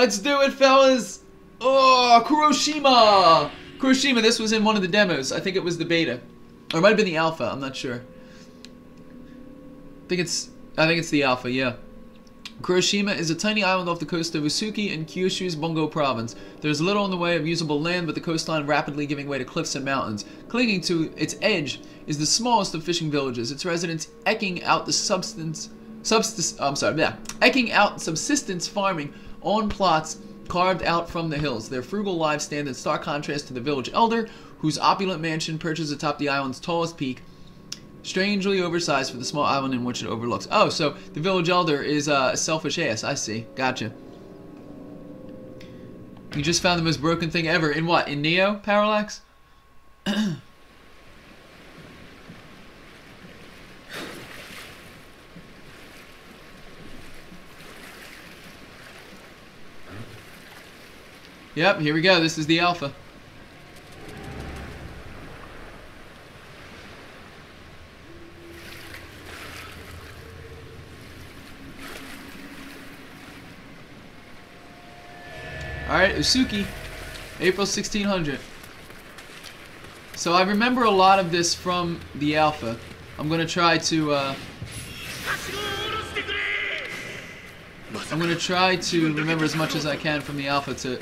Let's do it, fellas! Oh, Kuroshima! Kuroshima, this was in one of the demos. I think it was the beta. Or it might have been the alpha, I'm not sure. I think it's I think it's the alpha, yeah. Kuroshima is a tiny island off the coast of Usuki in Kyushu's Bungo province. There's little in the way of usable land, but the coastline rapidly giving way to cliffs and mountains. Clinging to its edge is the smallest of fishing villages, its residents eking out the substance subsist I'm sorry, yeah, eking out subsistence farming on plots carved out from the hills. Their frugal lives stand in stark contrast to the village elder, whose opulent mansion perches atop the island's tallest peak, strangely oversized for the small island in which it overlooks. Oh, so the village elder is a selfish ass. I see. Gotcha. You just found the most broken thing ever. In what? In Nioh, Parallax? Yep, here we go. This is the alpha. Alright, Usuki. April 1600. So I remember a lot of this from the alpha. I'm going to try to... Uh, I'm going to try to remember as much as I can from the alpha to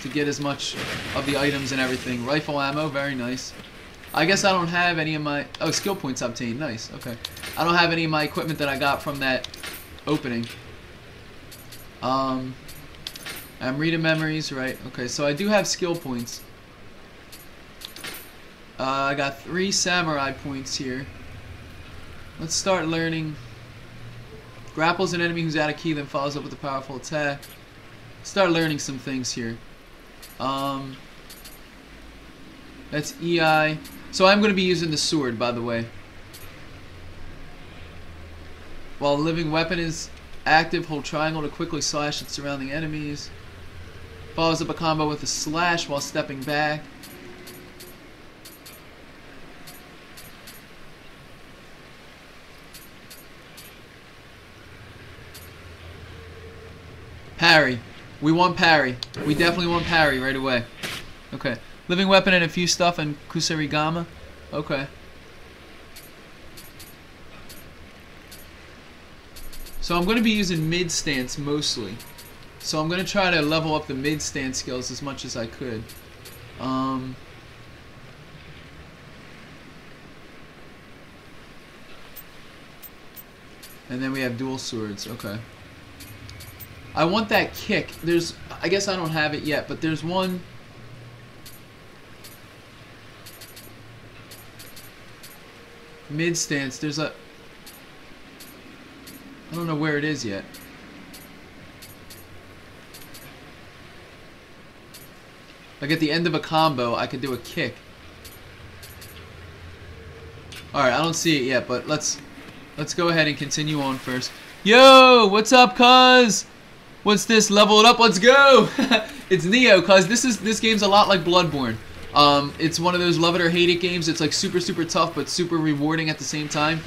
to get as much of the items and everything. Rifle ammo, very nice. I guess I don't have any of my... Oh, skill points obtained. Nice, okay. I don't have any of my equipment that I got from that opening. Um, I'm reading memories, right. Okay, so I do have skill points. Uh, I got three samurai points here. Let's start learning Grapples an enemy who's out of Ki, then follows up with a powerful attack. Start learning some things here. Um, that's EI. So I'm going to be using the sword, by the way. While living weapon is active, hold triangle to quickly slash at surrounding enemies. Follows up a combo with a slash while stepping back. Parry. We want parry. We definitely want parry right away. Okay. Living weapon and a few stuff and Kusarigama. Okay. So I'm going to be using mid stance mostly. So I'm going to try to level up the mid stance skills as much as I could. Um... And then we have dual swords. Okay. I want that kick. There's, I guess I don't have it yet, but there's one. Mid stance. There's a. I don't know where it is yet. Like at the end of a combo, I could do a kick. Alright, I don't see it yet, but let's let's go ahead and continue on first. Yo, what's up, cuz? What's this? Level it up. Let's go. it's Nioh, cause this is this game's a lot like Bloodborne. Um, it's one of those love it or hate it games. It's like super super tough, but super rewarding at the same time.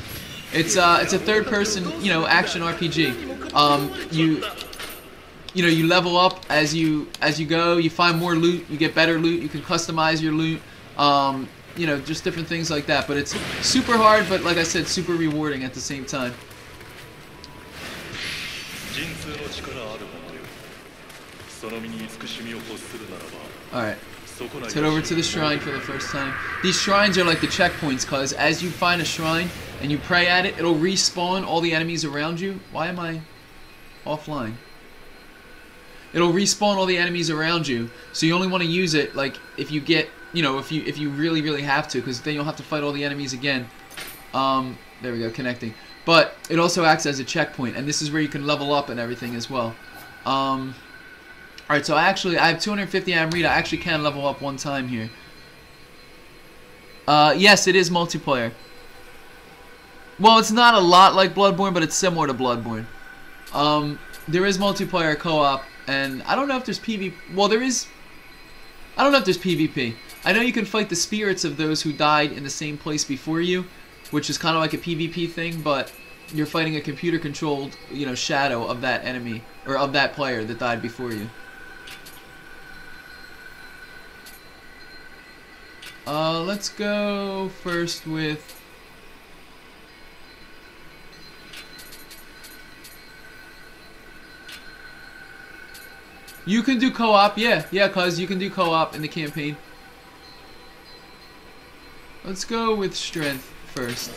It's uh, it's a third person, you know, action RPG. Um, you you know you level up as you as you go. You find more loot. You get better loot. You can customize your loot. Um, you know, just different things like that. But it's super hard, but like I said, super rewarding at the same time. Alright. Let's head over to the shrine for the first time. These shrines are like the checkpoints, cause as you find a shrine and you pray at it, it'll respawn all the enemies around you. Why am I offline? It'll respawn all the enemies around you, so you only want to use it like if you get, you know, if you if you really really have to, because then you'll have to fight all the enemies again. Um, there we go, connecting. But it also acts as a checkpoint, and this is where you can level up and everything as well. Um, Alright, so I actually, I have 250 Amrita. I actually can level up one time here. Uh, yes, it is multiplayer. Well, it's not a lot like Bloodborne, but it's similar to Bloodborne. Um, there is multiplayer co-op, and I don't know if there's PvP. Well, there is... I don't know if there's PvP. I know you can fight the spirits of those who died in the same place before you, which is kind of like a PvP thing, but you're fighting a computer-controlled, you know, shadow of that enemy or of that player that died before you. Uh, let's go first with. You can do co-op, yeah, yeah, cause you can do co-op in the campaign. Let's go with strength first.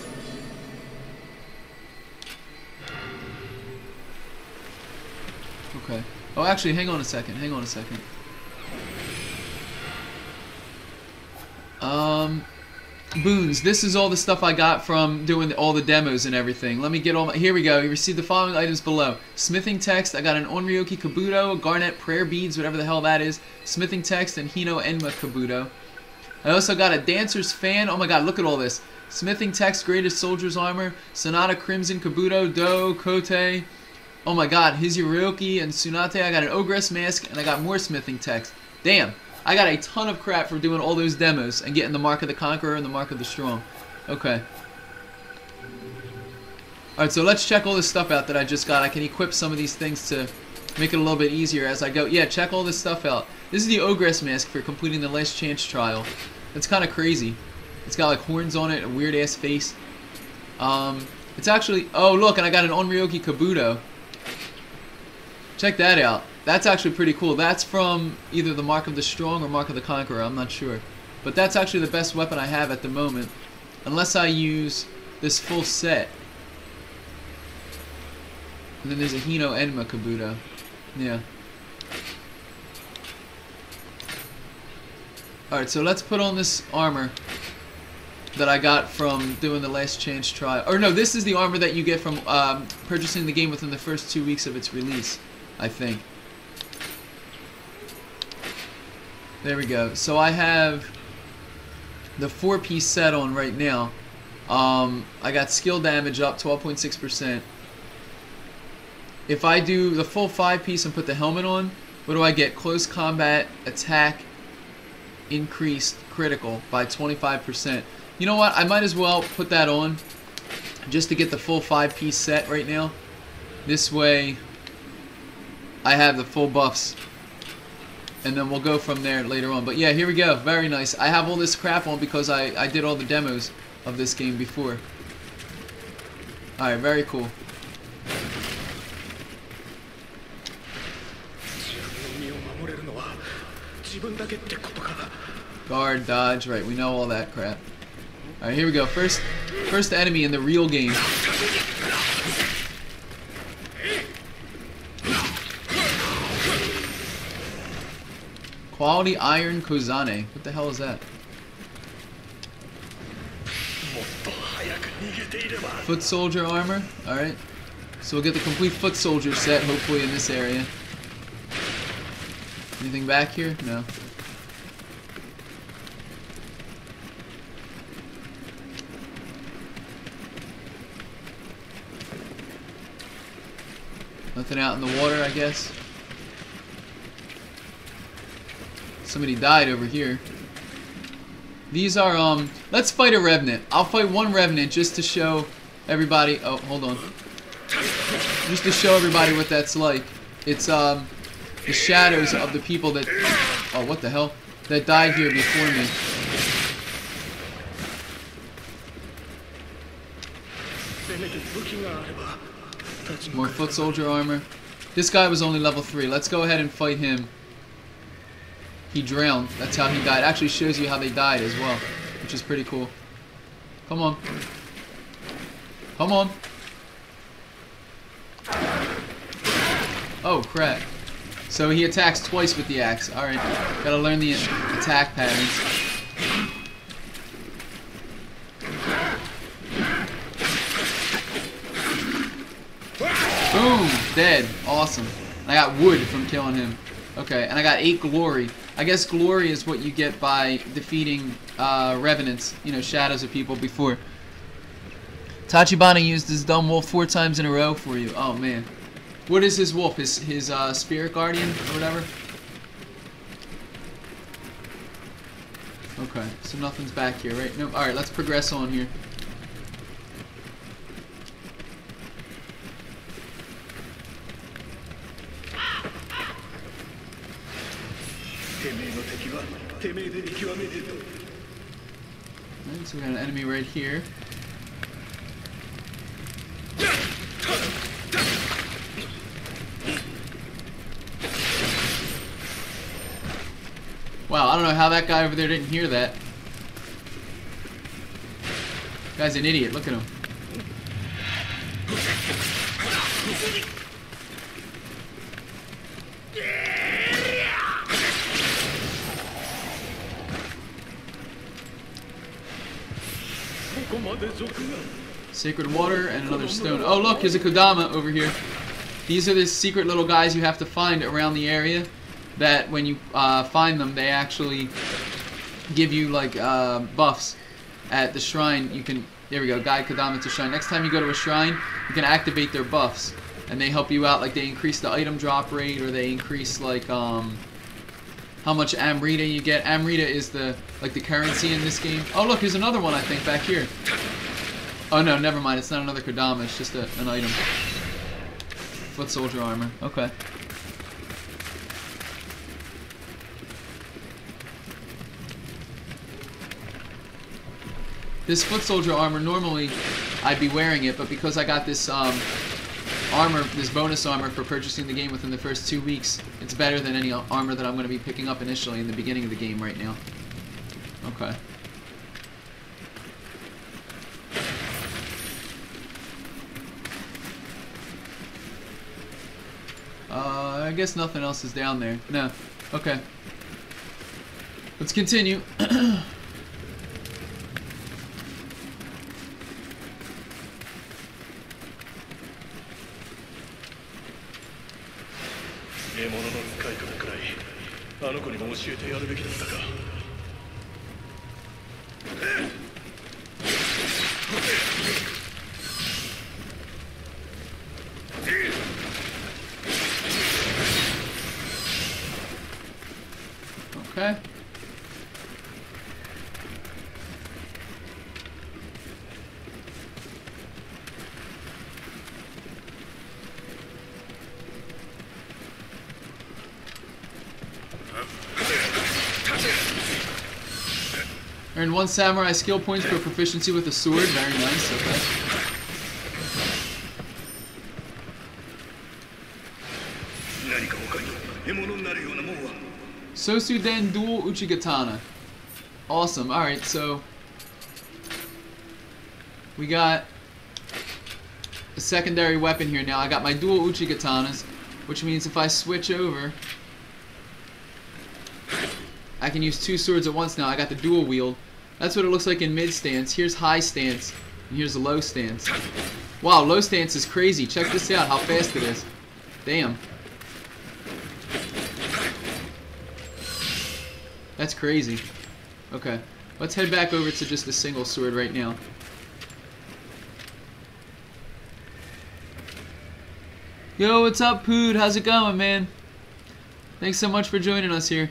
Okay. Oh, actually, hang on a second. Hang on a second. Um, boons. This is all the stuff I got from doing all the demos and everything. Let me get all my... Here we go. You received the following items below. Smithing text. I got an Onryoki Kabuto, Garnet Prayer Beads, whatever the hell that is. Smithing text and Hino Enma Kabuto. I also got a Dancer's Fan. Oh my god, look at all this. Smithing text, Greatest Soldier's Armor, Sanada Crimson Kabuto, Do, Kote. Oh my god, Hizuryoki and Tsunade. I got an Ogress Mask, and I got more Smithing text. Damn. I got a ton of crap for doing all those demos and getting the Mark of the Conqueror and the Mark of the Strong. Okay. Alright, so let's check all this stuff out that I just got. I can equip some of these things to make it a little bit easier as I go. Yeah, check all this stuff out. This is the Ogress mask for completing the Last Chance trial. That's kind of crazy. It's got like horns on it, a weird ass face. Um, it's actually... Oh, look, and I got an Onryoki Kabuto. Check that out. That's actually pretty cool. That's from either the Mark of the Strong or Mark of the Conqueror. I'm not sure. But that's actually the best weapon I have at the moment. Unless I use this full set. And then there's a Hino Enma Kabuto. Yeah. Alright, so let's put on this armor that I got from doing the last chance trial. Or no, this is the armor that you get from um, purchasing the game within the first two weeks of its release, I think. There we go. So I have the four-piece set on right now. Um, I got skill damage up 12.6%. If I do the full five-piece and put the helmet on, what do I get? Close combat, attack, increased critical by 25%. You know what? I might as well put that on just to get the full five-piece set right now. This way, I have the full buffs and then we'll go from there later on. But yeah, here we go. Very nice. I have all this crap on because I, I did all the demos of this game before. Alright, very cool. Guard, dodge, right, we know all that crap. Alright, here we go. First first enemy in the real game. Quality Iron Kozane. What the hell is that? Foot Soldier armor. Alright. So we'll get the complete Foot Soldier set, hopefully, in this area. Anything back here? No. Nothing out in the water, I guess. Somebody died over here. These are, um, let's fight a Revenant. I'll fight one Revenant just to show everybody, oh, hold on. Just to show everybody what that's like. It's, um, the shadows of the people that, oh, what the hell? That died here before me. More foot soldier armor. This guy was only level 3. Let's go ahead and fight him. He drowned. That's how he died. Actually shows you how they died as well, which is pretty cool. Come on. Come on. Oh, crap. So he attacks twice with the axe. Alright. Gotta learn the attack patterns. Boom! Dead. Awesome. I got wood from killing him. Okay, and I got 8 glory. I guess glory is what you get by defeating uh, revenants, you know, shadows of people before. Tachibana used his dumb wolf four times in a row for you. Oh, man. What is his wolf? His, his uh, spirit guardian or whatever? Okay, so nothing's back here, right? No. Alright, let's progress on here. Alright, so we got an enemy right here. Wow, I don't know how that guy over there didn't hear that. Guy's an idiot, look at him. Sacred water and another stone. Oh look, here's a Kodama over here. These are the secret little guys you have to find around the area. That when you uh, find them, they actually give you like uh, buffs at the shrine. You can there we go, Guide Kodama to shrine. Next time you go to a shrine, you can activate their buffs, and they help you out. Like they increase the item drop rate, or they increase like um how much Amrita you get. Amrita is the like the currency in this game. Oh look, here's another one I think back here. Oh no, never mind. It's not another Kodama. It's just a, an item. Foot soldier armor. Okay. This foot soldier armor, normally I'd be wearing it, but because I got this um, armor, this bonus armor for purchasing the game within the first two weeks, it's better than any armor that I'm going to be picking up initially in the beginning of the game right now. Okay. Uh, I guess nothing else is down there. No. Okay. Let's continue. 教えてやるべきだったか Okay. One samurai skill points for proficiency with a sword. Very nice. Okay. Sosuden Dual Uchigatana. Awesome. Alright, so we got a secondary weapon here now. I got my dual Uchigatanas, which means if I switch over, I can use two swords at once now. I got the dual wield. That's what it looks like in mid stance. Here's high stance, and here's low stance. Wow, low stance is crazy. Check this out, how fast it is. Damn. That's crazy. Okay. Let's head back over to just a single sword right now. Yo, what's up, Pood? How's it going, man? Thanks so much for joining us here.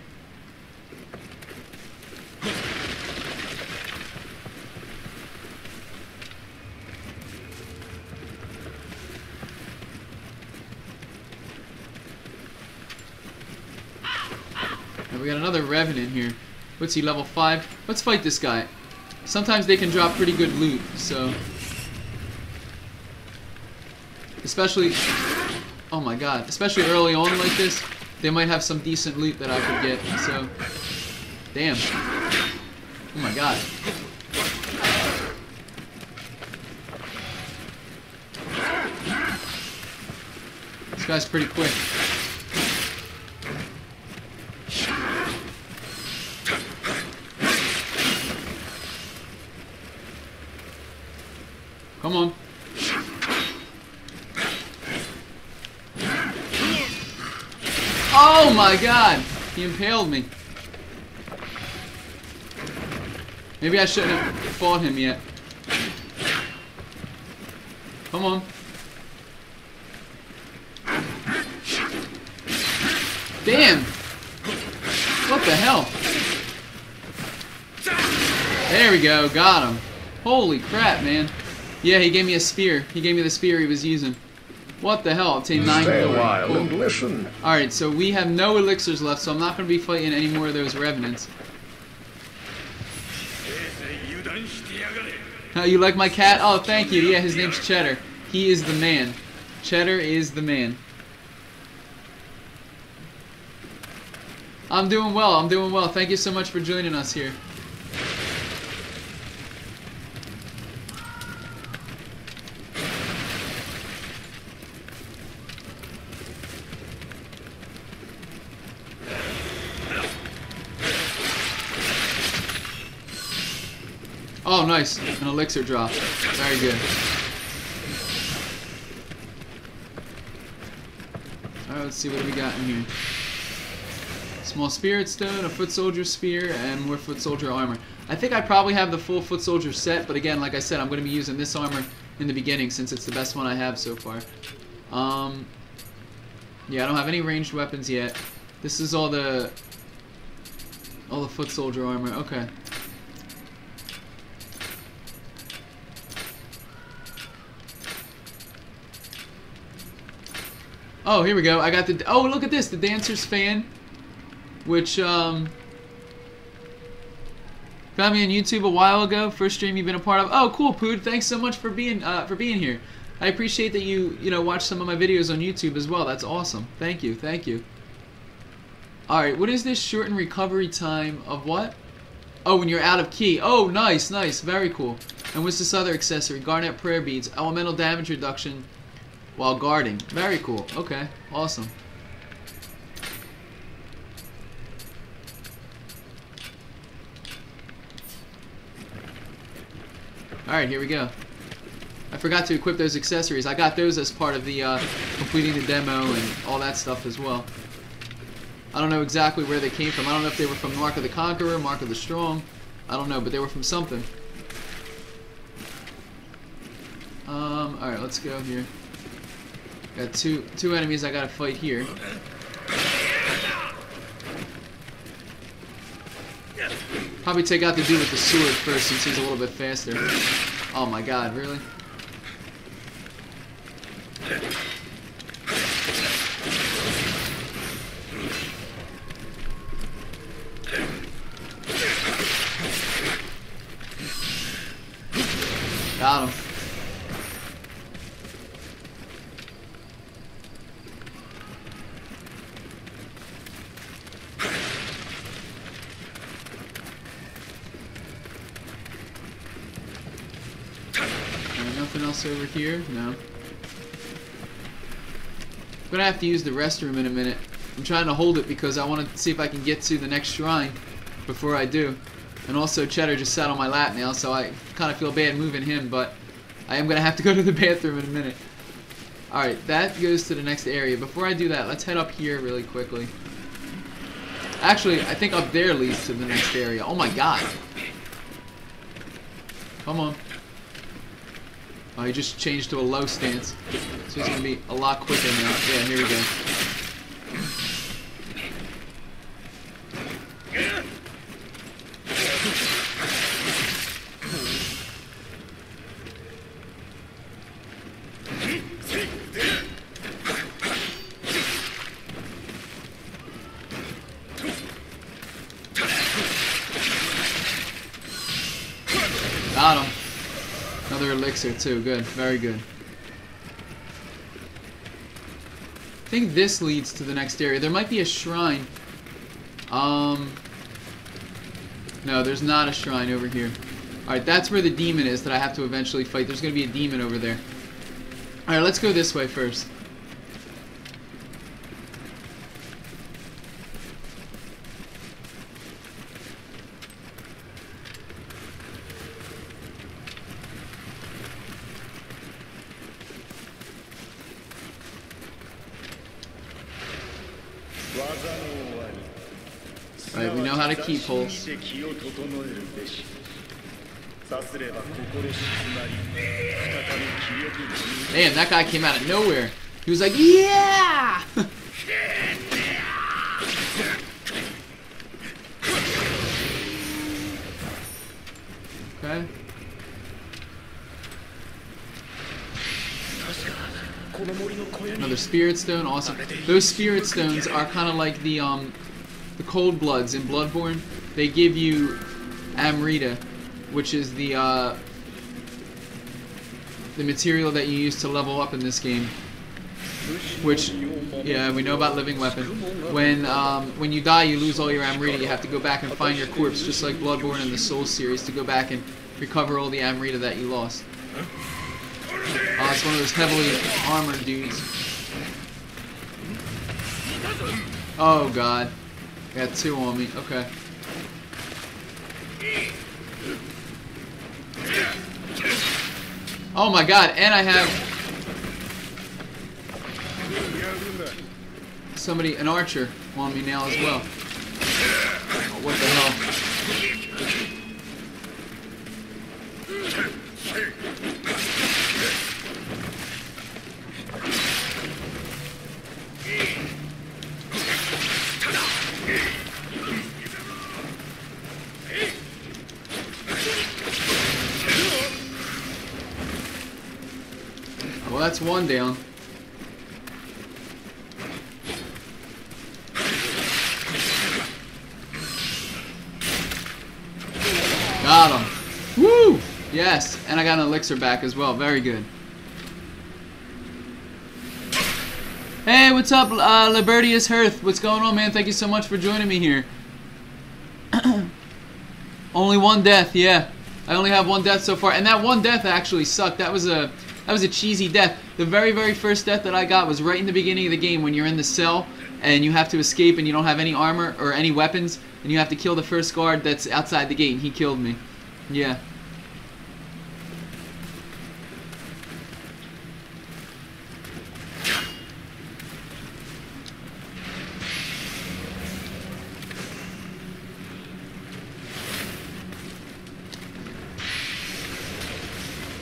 we got another Revenant here. What's he, level 5? Let's fight this guy. Sometimes they can drop pretty good loot, so... Especially... Oh my god. Especially early on like this, they might have some decent loot that I could get, so... Damn. Oh my god. This guy's pretty quick. Come on. Oh my god! He impaled me. Maybe I shouldn't have fought him yet. Come on. Damn! What the hell? There we go, got him. Holy crap, man. Yeah, he gave me a spear. He gave me the spear he was using. What the hell? Team 9 Stay a while cool. and listen. Alright, so we have no elixirs left, so I'm not going to be fighting any more of those revenants. Oh, you like my cat? Oh, thank you. Yeah, his name's Cheddar. He is the man. Cheddar is the man. I'm doing well. I'm doing well. Thank you so much for joining us here. Nice. An elixir drop. Very good. Alright, let's see what we got in here. Small spirit stone, a foot soldier spear, and more foot soldier armor. I think I probably have the full foot soldier set, but again, like I said, I'm going to be using this armor in the beginning since it's the best one I have so far. Um, yeah, I don't have any ranged weapons yet. This is all the all the foot soldier armor. Okay. Oh, here we go. I got the. Oh, look at this. The Dancer's fan, which um, found me on YouTube a while ago. First stream you've been a part of. Oh, cool, Pood. Thanks so much for being uh, for being here. I appreciate that you you know watch some of my videos on YouTube as well. That's awesome. Thank you. Thank you. All right. What is this shortened recovery time of what? Oh, when you're out of Ki. Oh, nice, nice, very cool. And what's this other accessory? Garnet prayer beads, elemental damage reduction while guarding. Very cool. Okay, awesome. Alright, here we go. I forgot to equip those accessories. I got those as part of the uh, completing the demo and all that stuff as well. I don't know exactly where they came from. I don't know if they were from Mark of the Conqueror, Mark of the Strong. I don't know, but they were from something. Um, alright, let's go here. Got two two enemies I gotta fight here. Probably take out the dude with the sword first since he's a little bit faster. Oh my god, really? Got him. Alright, nothing else over here? No. I'm gonna have to use the restroom in a minute. I'm trying to hold it because I want to see if I can get to the next shrine before I do. And also, Cheddar just sat on my lap now, so I kind of feel bad moving him, but I am gonna have to go to the bathroom in a minute. Alright, that goes to the next area. Before I do that, let's head up here really quickly. Actually, I think up there leads to the next area. Oh my god. Come on. Oh, he just changed to a low stance. So he's gonna be a lot quicker now. Yeah, here we go. Got him. Elixir too. Good. Very good. I think this leads to the next area. There might be a shrine. Um. No, there's not a shrine over here. Alright, that's where the demon is that I have to eventually fight. There's going to be a demon over there. Alright, let's go this way first. Alright, we know how to keep hold. Damn, that guy came out of nowhere. He was like, yeah! spirit stone. Awesome. Those spirit stones are kind of like the um, the cold bloods in Bloodborne. They give you Amrita, which is the uh, the material that you use to level up in this game. Which, yeah, we know about living weapon. When um, when you die, you lose all your Amrita. You have to go back and find your corpse, just like Bloodborne and the Soul series, to go back and recover all the Amrita that you lost. Oh, it's one of those heavily armored dudes. Oh god. I got two on me. Okay. Oh my god, and I have somebody, an archer, on me now as well. Oh, what the hell? One down. Got him. Woo! Yes, and I got an elixir back as well. Very good. Hey, what's up, uh, Libertius Hearth? What's going on, man? Thank you so much for joining me here. only one death, yeah. I only have one death so far, and that one death actually sucked. That was a that was a cheesy death. The very, very first death that I got was right in the beginning of the game when you're in the cell and you have to escape and you don't have any armor or any weapons and you have to kill the first guard that's outside the gate and he killed me. Yeah.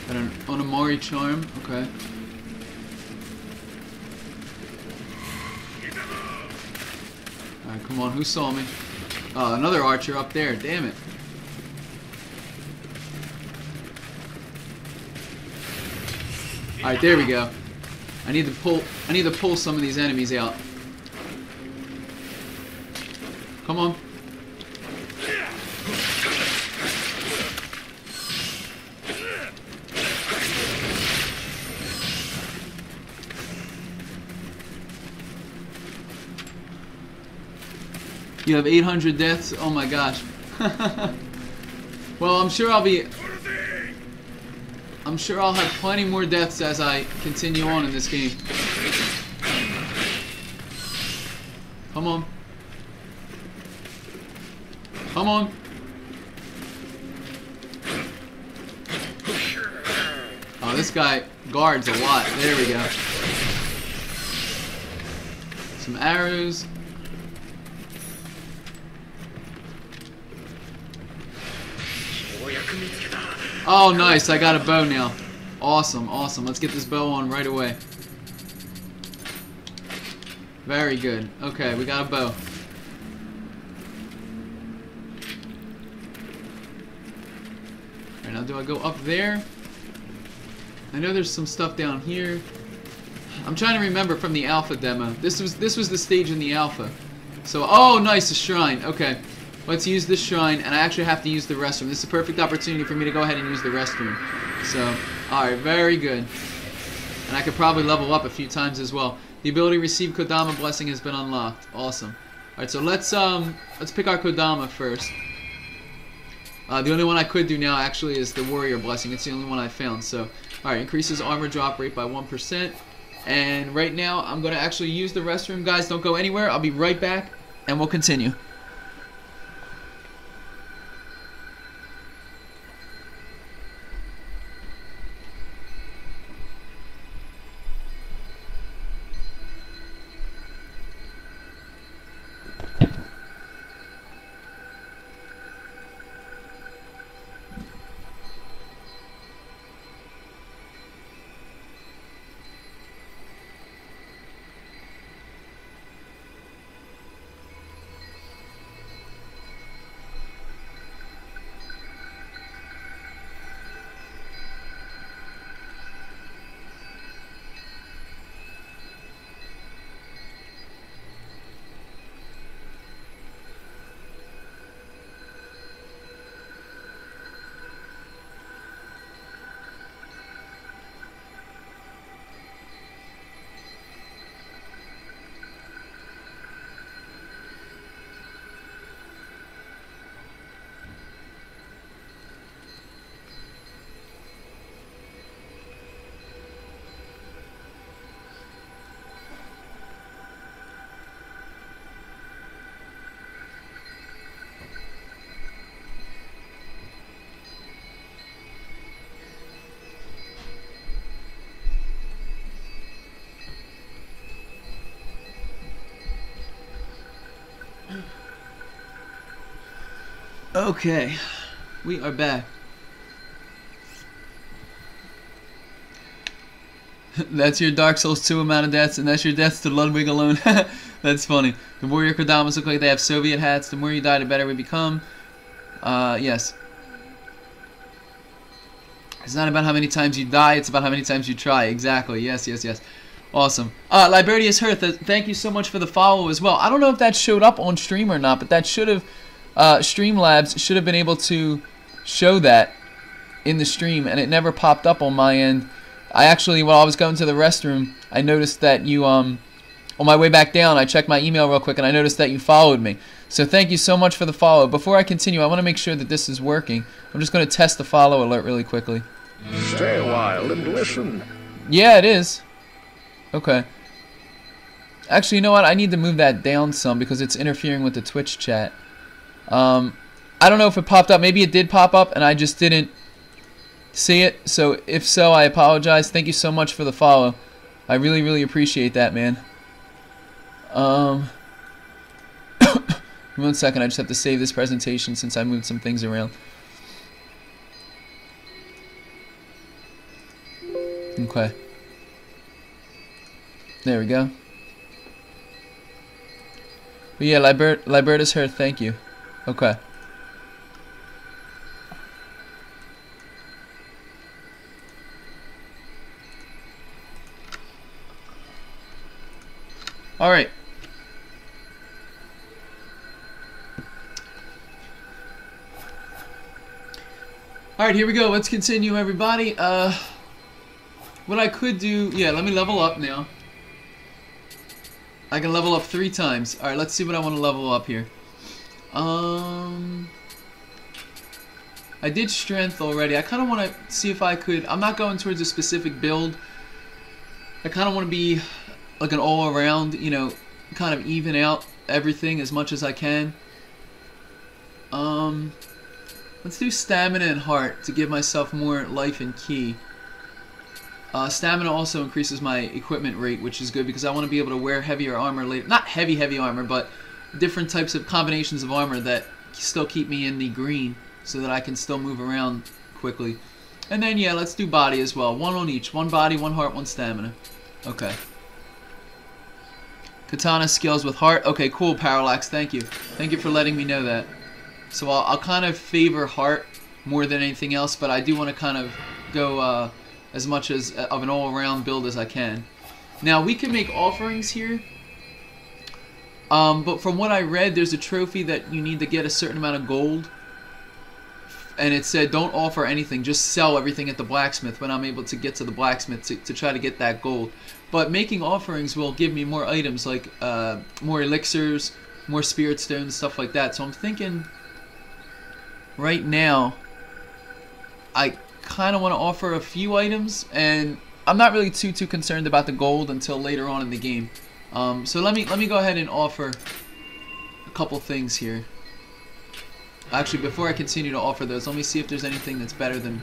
Got an Onamori charm. Okay. Alright, come on. Who saw me? Oh, another archer up there. Damn it. Alright, there we go. I need to pull I need to pull some of these enemies out. Come on. You have 800 deaths? Oh my gosh. well, I'm sure I'll be... I'm sure I'll have plenty more deaths as I continue on in this game. Come on. Come on. Oh, this guy guards a lot. There we go. Some arrows. Oh, nice. I got a bow now. Awesome, awesome. Let's get this bow on right away. Very good. Okay, we got a bow. Alright, now do I go up there? I know there's some stuff down here. I'm trying to remember from the alpha demo. This was this was the stage in the alpha. So, oh, nice, a shrine. Okay. Let's use this shrine, and I actually have to use the restroom. This is a perfect opportunity for me to go ahead and use the restroom. So, alright, very good. And I could probably level up a few times as well. The ability to receive Kodama Blessing has been unlocked. Awesome. Alright, so let's um let's pick our Kodama first. Uh, the only one I could do now actually is the Warrior Blessing. It's the only one I found. So, alright, increases armor drop rate by 1%. And right now, I'm going to actually use the restroom. Guys, don't go anywhere. I'll be right back, and we'll continue. Okay, we are back. that's your Dark Souls 2 amount of deaths, and that's your deaths to Ludwig alone. that's funny. The warrior Kodamas look like they have Soviet hats. The more you die, the better we become. Uh, yes. It's not about how many times you die, it's about how many times you try. Exactly. Yes, yes, yes. Awesome. Uh, Libertius Hearth, uh, thank you so much for the follow as well. I don't know if that showed up on stream or not, but that should have, uh, Streamlabs should have been able to show that in the stream, and it never popped up on my end. I actually, while I was going to the restroom, I noticed that you, um, on my way back down, I checked my email real quick, and I noticed that you followed me. So thank you so much for the follow. Before I continue, I want to make sure that this is working. I'm just going to test the follow alert really quickly. Stay a while and listen. Yeah, it is. Okay. Actually, you know what? I need to move that down some because it's interfering with the Twitch chat. Um, I don't know if it popped up. Maybe it did pop up and I just didn't see it. So if so, I apologize. Thank you so much for the follow. I really, really appreciate that, man. Um, one second. I just have to save this presentation since I moved some things around. Okay. There we go. But yeah, Libert Libertus Hearth, thank you. Okay. Alright. Alright, here we go. Let's continue, everybody. Uh, what I could do... Yeah, let me level up now. I can level up three times. Alright, let's see what I want to level up here. Um... I did strength already. I kind of want to see if I could... I'm not going towards a specific build. I kind of want to be like an all-around, you know, kind of even out everything as much as I can. Um, let's do stamina and heart to give myself more life and Ki. Uh, stamina also increases my equipment rate, which is good because I want to be able to wear heavier armor later. Not heavy, heavy armor, but different types of combinations of armor that still keep me in the green so that I can still move around quickly. And then, yeah, let's do body as well. One on each. One body, one heart, one stamina. Okay. Katana skills with heart. Okay, cool, Parallax. Thank you. Thank you for letting me know that. So I'll, I'll kind of favor heart more than anything else, but I do want to kind of go... Uh, as much as uh, of an all-around build as I can. Now we can make offerings here. Um, but from what I read, there's a trophy that you need to get a certain amount of gold. And it said, don't offer anything, just sell everything at the blacksmith when I'm able to get to the blacksmith to, to try to get that gold. But making offerings will give me more items, like uh, more elixirs, more spirit stones, stuff like that. So I'm thinking, right now, I kind of want to offer a few items, and I'm not really too too concerned about the gold until later on in the game. Um, so let me let me go ahead and offer a couple things here. Actually, before I continue to offer those, let me see if there's anything that's better than...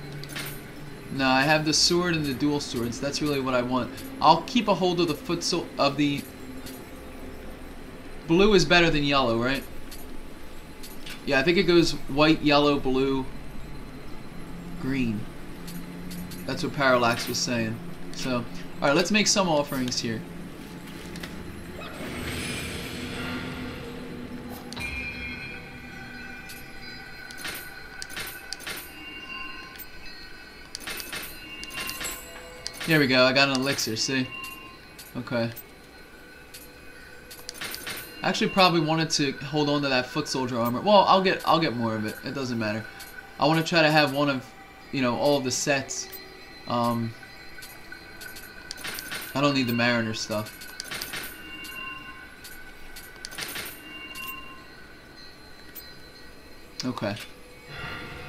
No, I have the sword and the dual swords. That's really what I want. I'll keep a hold of the foot so of the... Blue is better than yellow, right? Yeah, I think it goes white, yellow, blue, green. That's what Parallax was saying. So, alright, let's make some offerings here. There we go, I got an elixir, see? Okay. I actually probably wanted to hold on to that foot soldier armor. Well, I'll get I'll get more of it. It doesn't matter. I want to try to have one of, you know, all of the sets um, I don't need the Mariner stuff. Okay.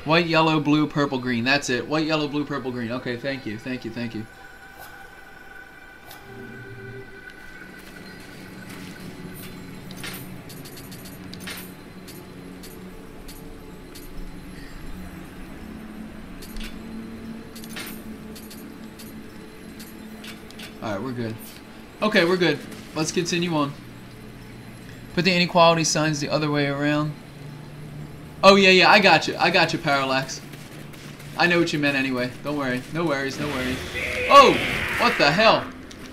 White, yellow, blue, purple, green. That's it. White, yellow, blue, purple, green. Okay, thank you. Thank you, thank you. Alright, we're good. Okay, we're good. Let's continue on. Put the inequality signs the other way around. Oh, yeah, yeah, I got you. I got you, Parallax. I know what you meant anyway. Don't worry. No worries, no worries. Oh! What the hell?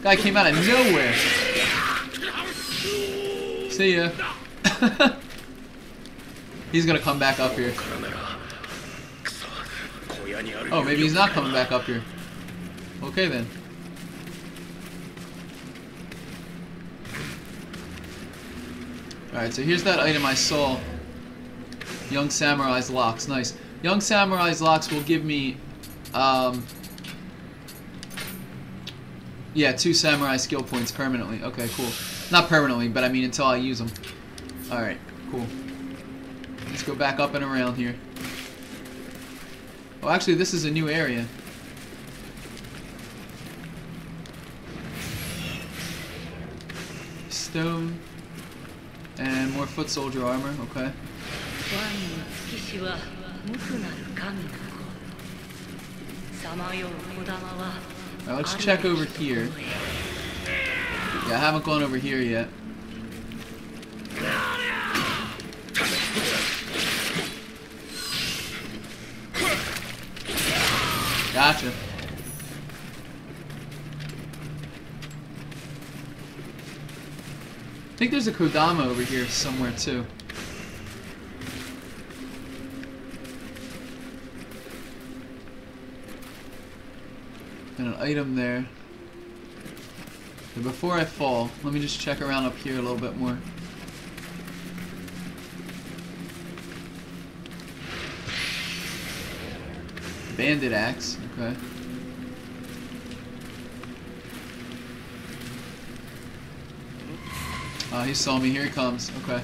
Guy came out of nowhere. See ya. he's gonna come back up here. Oh, maybe he's not coming back up here. Okay, then. Alright, so here's that item I saw. Young Samurai's Locks. Nice. Young Samurai's Locks will give me, um... Yeah, two Samurai skill points permanently. Okay, cool. Not permanently, but I mean until I use them. Alright, cool. Let's go back up and around here. Oh, actually, this is a new area. Stone. And more foot soldier armor, okay. Let's check over here. Yeah, I haven't gone over here yet. Gotcha. Think there's a Kodama over here somewhere too. And an item there. Before I fall, let me just check around up here a little bit more. Bandit axe, okay. Oh, he saw me. Here he comes. Okay.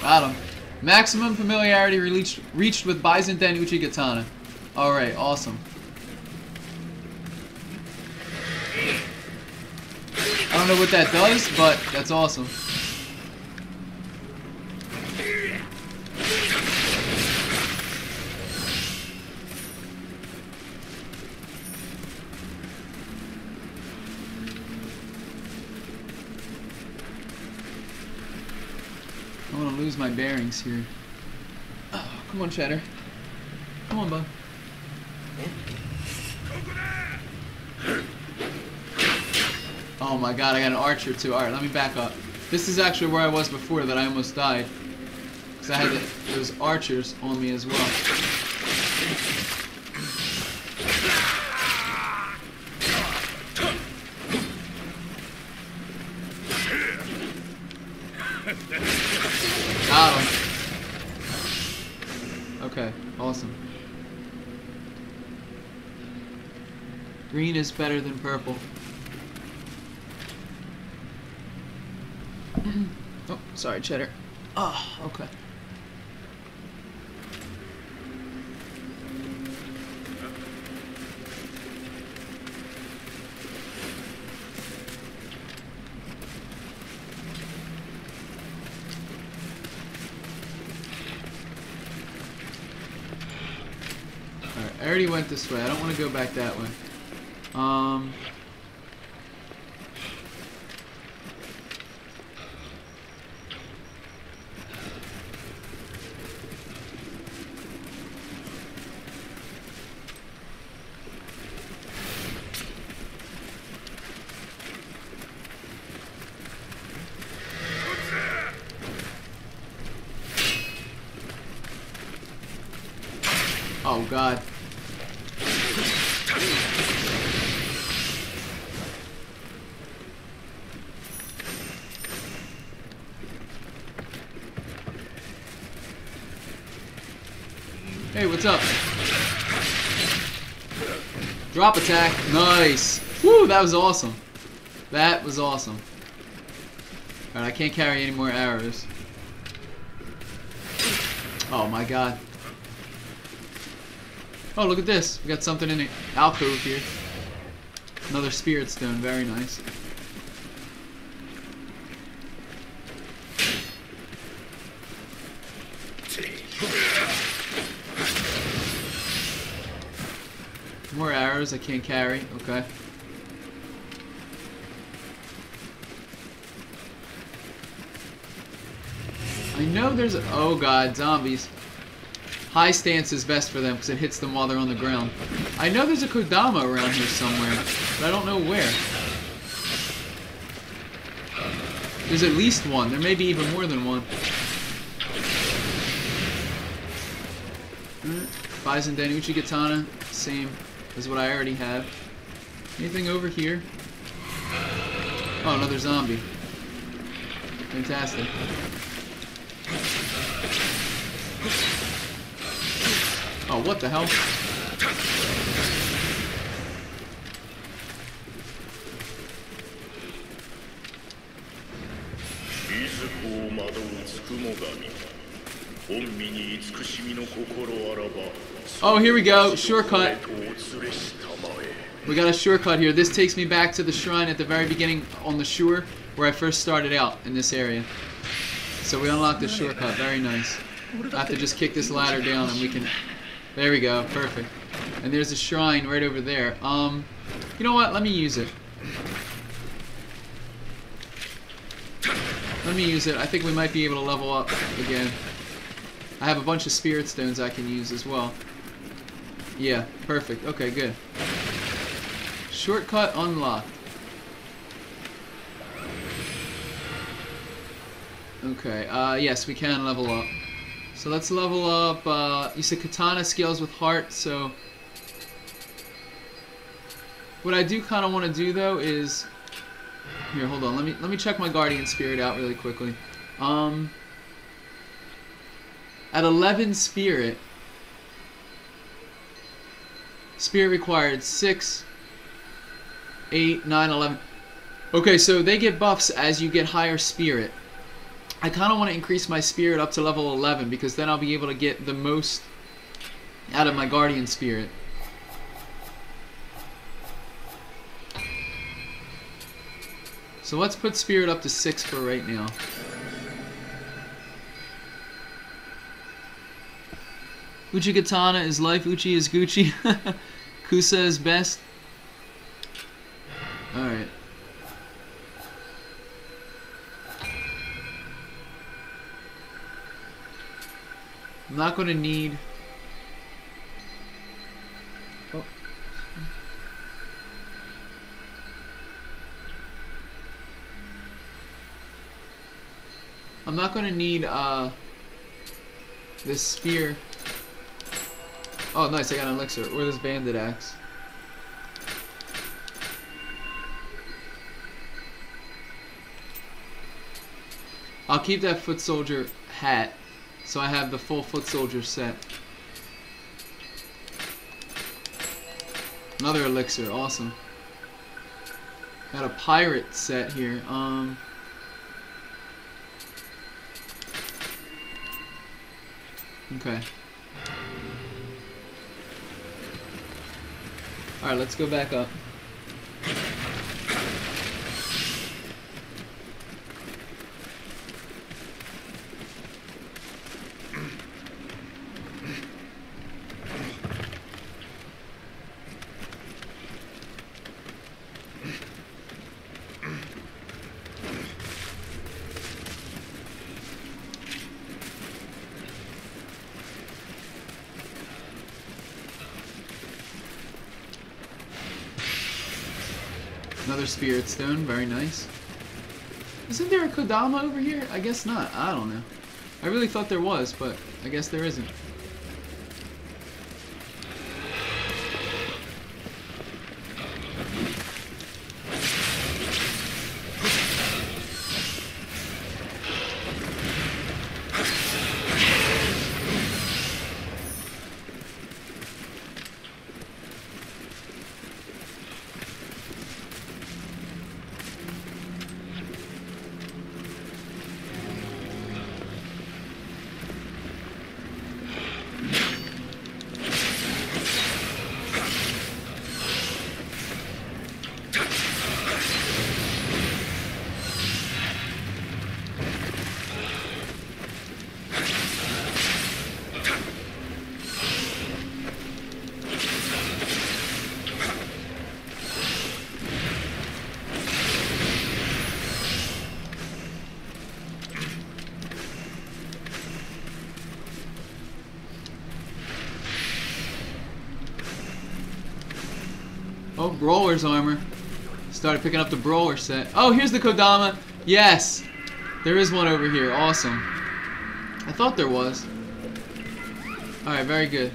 Got him. Maximum familiarity reached, reached with Bizen-den Uchigatana. Alright, awesome. I don't know what that does, but that's awesome. I want to lose my bearings here. Oh, come on, Cheddar. Come on, bud. Oh my god, I got an archer too. Alright, let me back up. This is actually where I was before that I almost died. Because I had the, those archers on me as well. Got him. Okay, awesome. Green is better than purple. oh, sorry, Cheddar. Oh, okay. I already went this way. I don't want to go back that way. Um... Oh god. Hey, what's up? Drop attack. Nice. Woo, that was awesome. That was awesome. Alright, I can't carry any more arrows. Oh my god. Oh, look at this. We got something in the alcove here. Another spirit stone. Very nice. More arrows I can't carry. Okay. I know there's oh god, zombies. High stance is best for them because it hits them while they're on the ground. I know there's a Kodama around here somewhere, but I don't know where. There's at least one. There may be even more than one. Bizen-den Uchigatana, same as what I already have. Anything over here? Oh, another zombie. Fantastic. Oh, what the hell? Oh, here we go. Shortcut. We got a shortcut here. This takes me back to the shrine at the very beginning on the shore where I first started out in this area. So we unlocked the shortcut. Very nice. I have to just kick this ladder down and we can... There we go. Perfect. And there's a shrine right over there. Um, You know what? Let me use it. Let me use it. I think we might be able to level up again. I have a bunch of spirit stones I can use as well. Yeah, perfect. Okay, good. Shortcut unlocked. Okay, uh, yes, we can level up. So let's level up, uh, you said katana scales with heart, so... What I do kind of want to do, though, is... Here, hold on, let me, let me check my guardian spirit out really quickly. Um... At 11 spirit... Spirit required 6, 8, 9, 11. Okay, so they get buffs as you get higher spirit. I kind of want to increase my spirit up to level 11 because then I'll be able to get the most out of my guardian spirit. So let's put spirit up to 6 for right now. Uchi Katana is life, Uchi is Gucci. Kusa is best. Alright. I'm not going to need... Oh. I'm not going to need uh, this spear. Oh, nice, I got an elixir. Or this bandit axe. I'll keep that foot soldier hat, so I have the full foot soldier set. Another elixir, awesome. Got a pirate set here. Um. Okay. Alright, let's go back up. Another spirit stone, very nice. Isn't there a Kodama over here? I guess not. I don't know. I really thought there was, but I guess there isn't. Brawler's armor. Started picking up the Brawler set. Oh, here's the Kodama. Yes. There is one over here. Awesome. I thought there was. Alright, very good.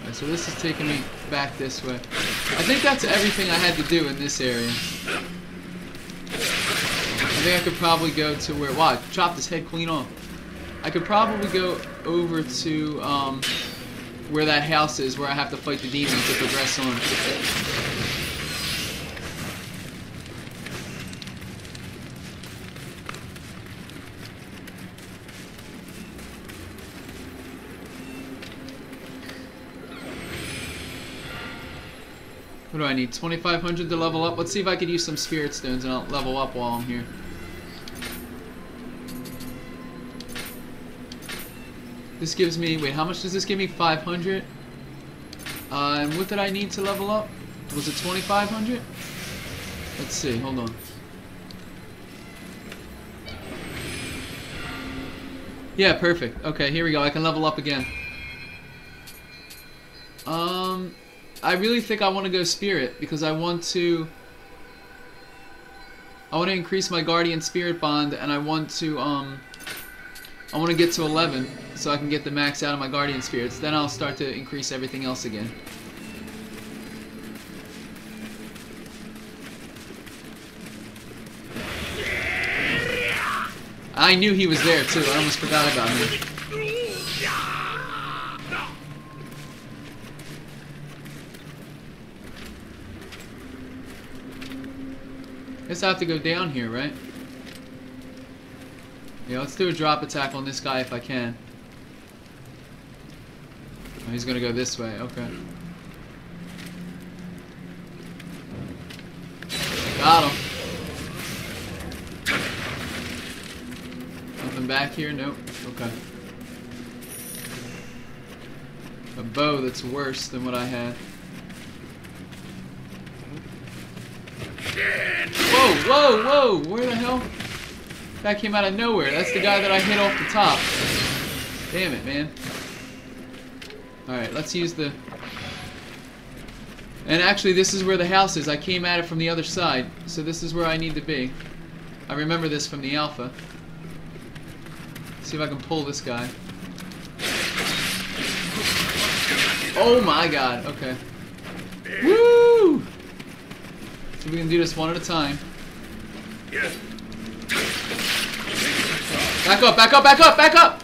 Alright, so this is taking me back this way. I think that's everything I had to do in this area. I think I could probably go to where... Wow, I chopped his head clean off. I could probably go over to um, where that house is, where I have to fight the demons to progress on. What do I need? 2,500 to level up? Let's see if I could use some spirit stones and I'll level up while I'm here. This gives me, wait, how much does this give me? 500? Uh, and what did I need to level up? Was it 2,500? Let's see, hold on. Yeah, perfect. Okay, here we go. I can level up again. Um, I really think I want to go Spirit because I want to. I want to increase my Guardian Spirit bond, and I want to um. I want to get to 11 so I can get the max out of my Guardian Spirits. Then I'll start to increase everything else again. I knew he was there too. I almost forgot about him. Guess I have to go down here, right? Yeah, let's do a drop attack on this guy if I can. Oh, he's gonna go this way, okay. Got him. Nothing back here? Nope. Okay. A bow that's worse than what I had. Whoa, whoa, whoa! Where the hell? That came out of nowhere. That's the guy that I hit off the top. Damn it, man. Alright, let's use the... And actually, this is where the house is. I came at it from the other side. So this is where I need to be. I remember this from the alpha. see if I can pull this guy. Oh my god, okay. Woo! So we can do this one at a time. Back up, back up, back up, back up!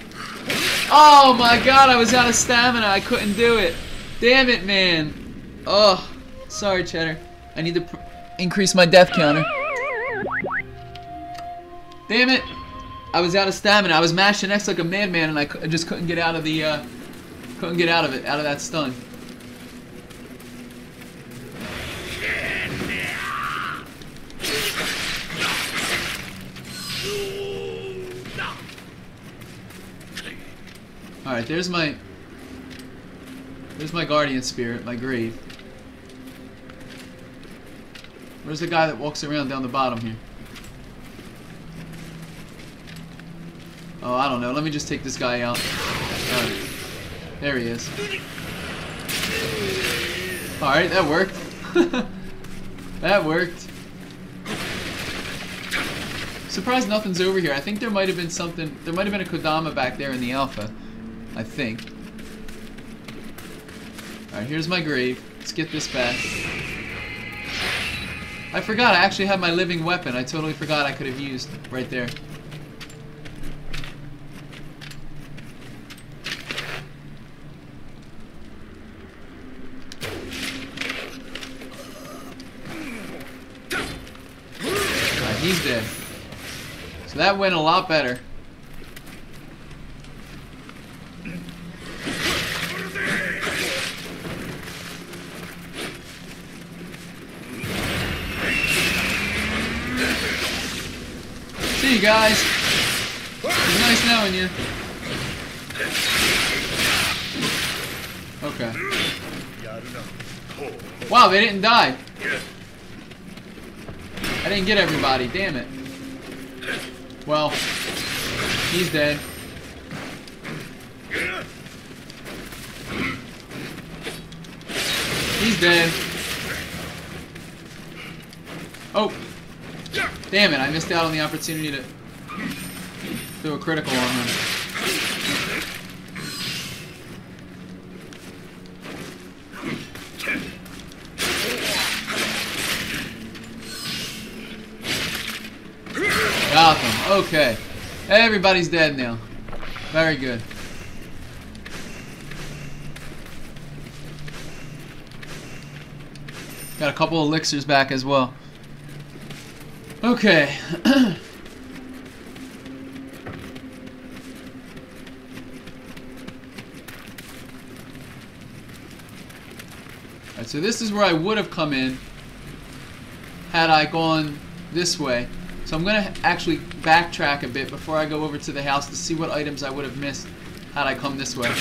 Oh my god, I was out of stamina. I couldn't do it. Damn it, man. Oh, sorry, Cheddar. I need to increase my death counter. Damn it. I was out of stamina. I was mashing X like a madman, and I, I just couldn't get out of the, uh, couldn't get out of it, out of that stun. Alright, there's my... There's my guardian spirit, my grave. Where's the guy that walks around down the bottom here? Oh, I don't know. Let me just take this guy out. Alright. There he is. Alright, that worked. that worked. Surprised nothing's over here. I think there might have been something... There might have been a Kodama back there in the alpha. I think. Alright, here's my grave. Let's get this back. I forgot, I actually had my living weapon. I totally forgot I could have used right there. Alright, he's dead. So that went a lot better. See you guys. It's nice knowing you. Okay. Wow, they didn't die. I didn't get everybody, damn it. Well, he's dead. He's dead. Oh. Damn it, I missed out on the opportunity to do a critical on him. Got. Okay. Everybody's dead now. Very good. Got a couple elixirs back as well. Okay. Alright, so this is where I would have come in had I gone this way. So I'm going to actually backtrack a bit before I go over to the house to see what items I would have missed had I come this way.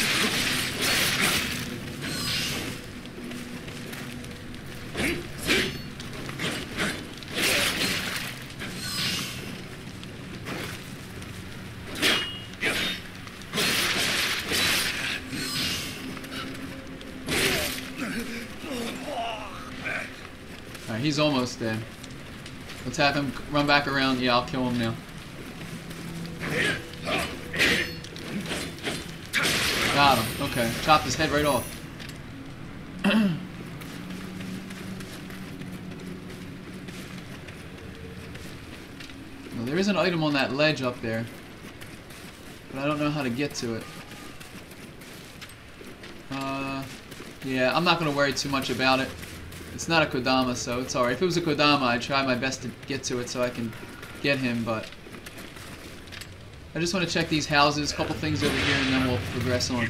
Dead. Let's have him run back around. Yeah, I'll kill him now. Got him. Okay. Chopped his head right off. well, there is an item on that ledge up there. But I don't know how to get to it. Uh, yeah, I'm not going to worry too much about it. It's not a Kodama, so it's alright. If it was a Kodama, I'd try my best to get to it so I can get him, but... I just want to check these houses, a couple things over here, and then we'll progress on.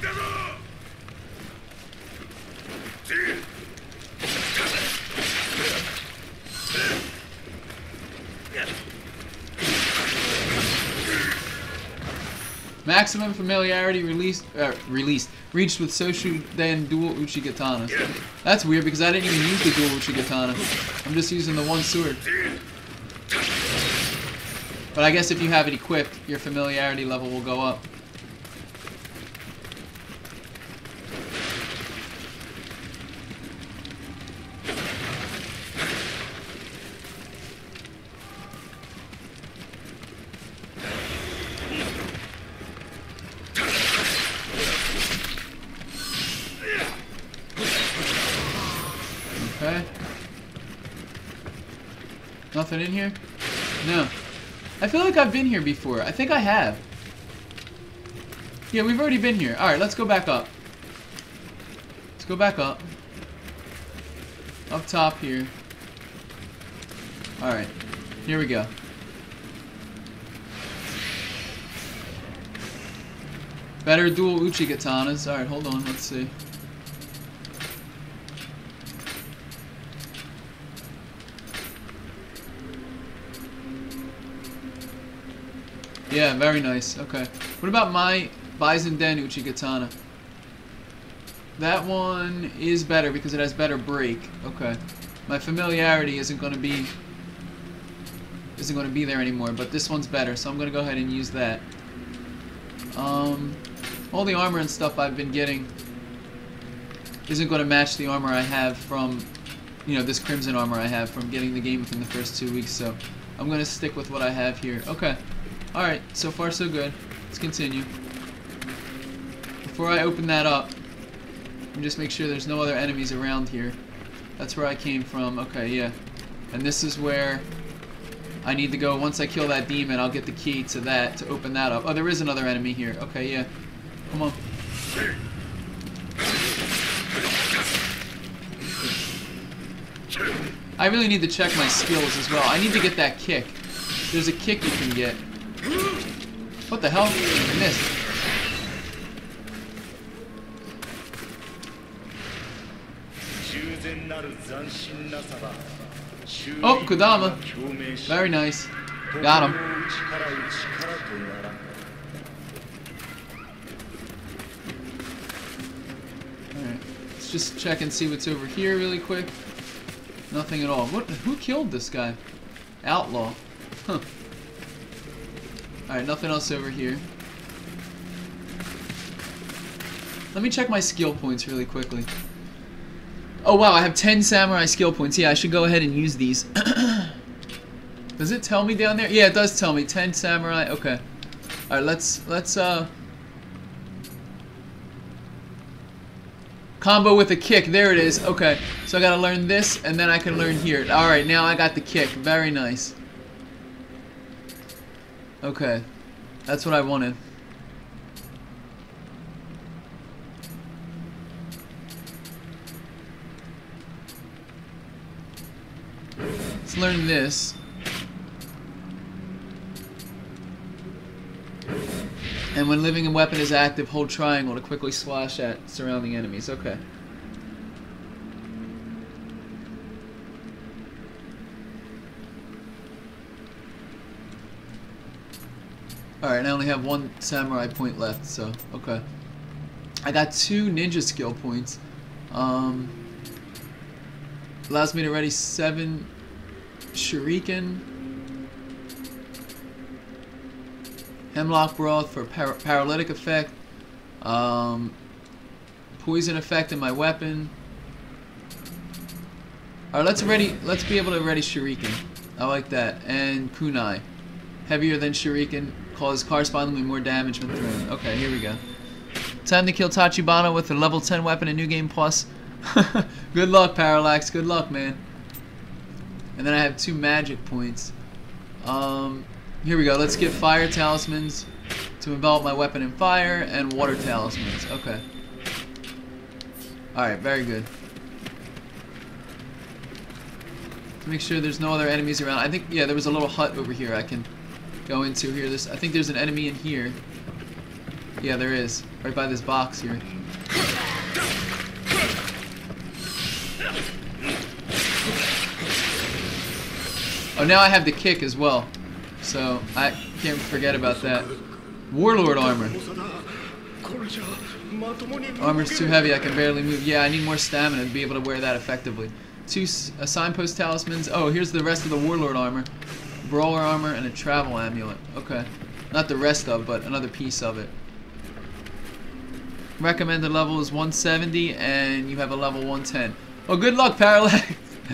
Maximum familiarity released, uh, released, reached with Soshu then dual Uchigatana. That's weird because I didn't even use the dual Uchigatana. I'm just using the one sword. But I guess if you have it equipped, your familiarity level will go up. Okay. Nothing in here? No. I feel like I've been here before. I think I have. Yeah, we've already been here. Alright, let's go back up. Let's go back up. Up top here. Alright. Here we go. Better dual Uchi katanas. Alright, hold on. Let's see. Yeah, very nice. Okay. What about my Bizen-den Uchigatana? That one is better because it has better break. Okay. My familiarity isn't going to be isn't going to be there anymore, but this one's better, so I'm going to go ahead and use that. Um, all the armor and stuff I've been getting isn't going to match the armor I have from, you know, this Crimson armor I have from getting the game within the first two weeks, so I'm going to stick with what I have here. Okay. Alright, so far so good. Let's continue. Before I open that up, let me just make sure there's no other enemies around here. That's where I came from. Okay, yeah. And this is where I need to go. Once I kill that demon, I'll get the key to that, to open that up. Oh, there is another enemy here. Okay, yeah. Come on. I really need to check my skills as well. I need to get that kick. There's a kick you can get. What the hell? I missed. Oh, Kodama. Very nice. Got him. Alright. Let's just check and see what's over here really quick. Nothing at all. What? Who killed this guy? Outlaw. Huh. Alright, nothing else over here. Let me check my skill points really quickly. Oh wow, I have 10 samurai skill points. Yeah, I should go ahead and use these. does it tell me down there? Yeah, it does tell me 10 samurai. Okay. All right, let's let's uh combo with a kick. There it is. Okay. So I got to learn this and then I can learn here. All right, now I got the kick. Very nice. Okay. That's what I wanted. Let's learn this. And when living weapon is active, hold triangle to quickly slash at surrounding enemies. Okay. Alright, I only have one samurai point left, so, okay. I got two ninja skill points. Um, allows me to ready seven shuriken. Hemlock broth for par paralytic effect. Um, poison effect in my weapon. Alright, let's ready let's be able to ready shuriken. I like that. And kunai. Heavier than shuriken, cause correspondingly more damage when thrown. Okay, here we go. Time to kill Tachibana with a level 10 weapon in New Game Plus. good luck, Parallax. Good luck, man. And then I have two magic points. Um, here we go. Let's get fire talismans to envelop my weapon in fire and water talismans. Okay. Alright, very good. Make sure there's no other enemies around. I think, yeah, there was a little hut over here I can go into here. This, I think there's an enemy in here. Yeah, there is. Right by this box here. Oh, now I have the kick as well. So, I can't forget about that. Warlord armor. Armor's too heavy, I can barely move. Yeah, I need more stamina to be able to wear that effectively. Two signpost talismans. Oh, here's the rest of the Warlord armor. Brawler armor and a travel amulet. Okay. Not the rest of, but another piece of it. Recommended level is 170, and you have a level 110. Oh, good luck, Parallax.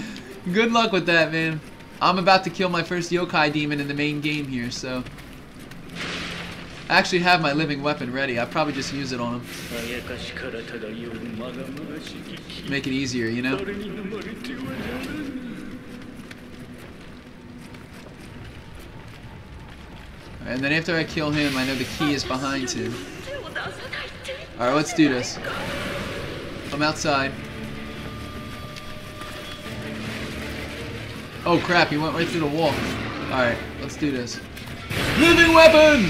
good luck with that, man. I'm about to kill my first yokai demon in the main game here, so... I actually have my living weapon ready. I probably just use it on him. Make it easier, you know? And then after I kill him, I know the key is behind him. Alright, let's do this. I'm outside. Oh crap, he went right through the wall. Alright, let's do this. Living weapon!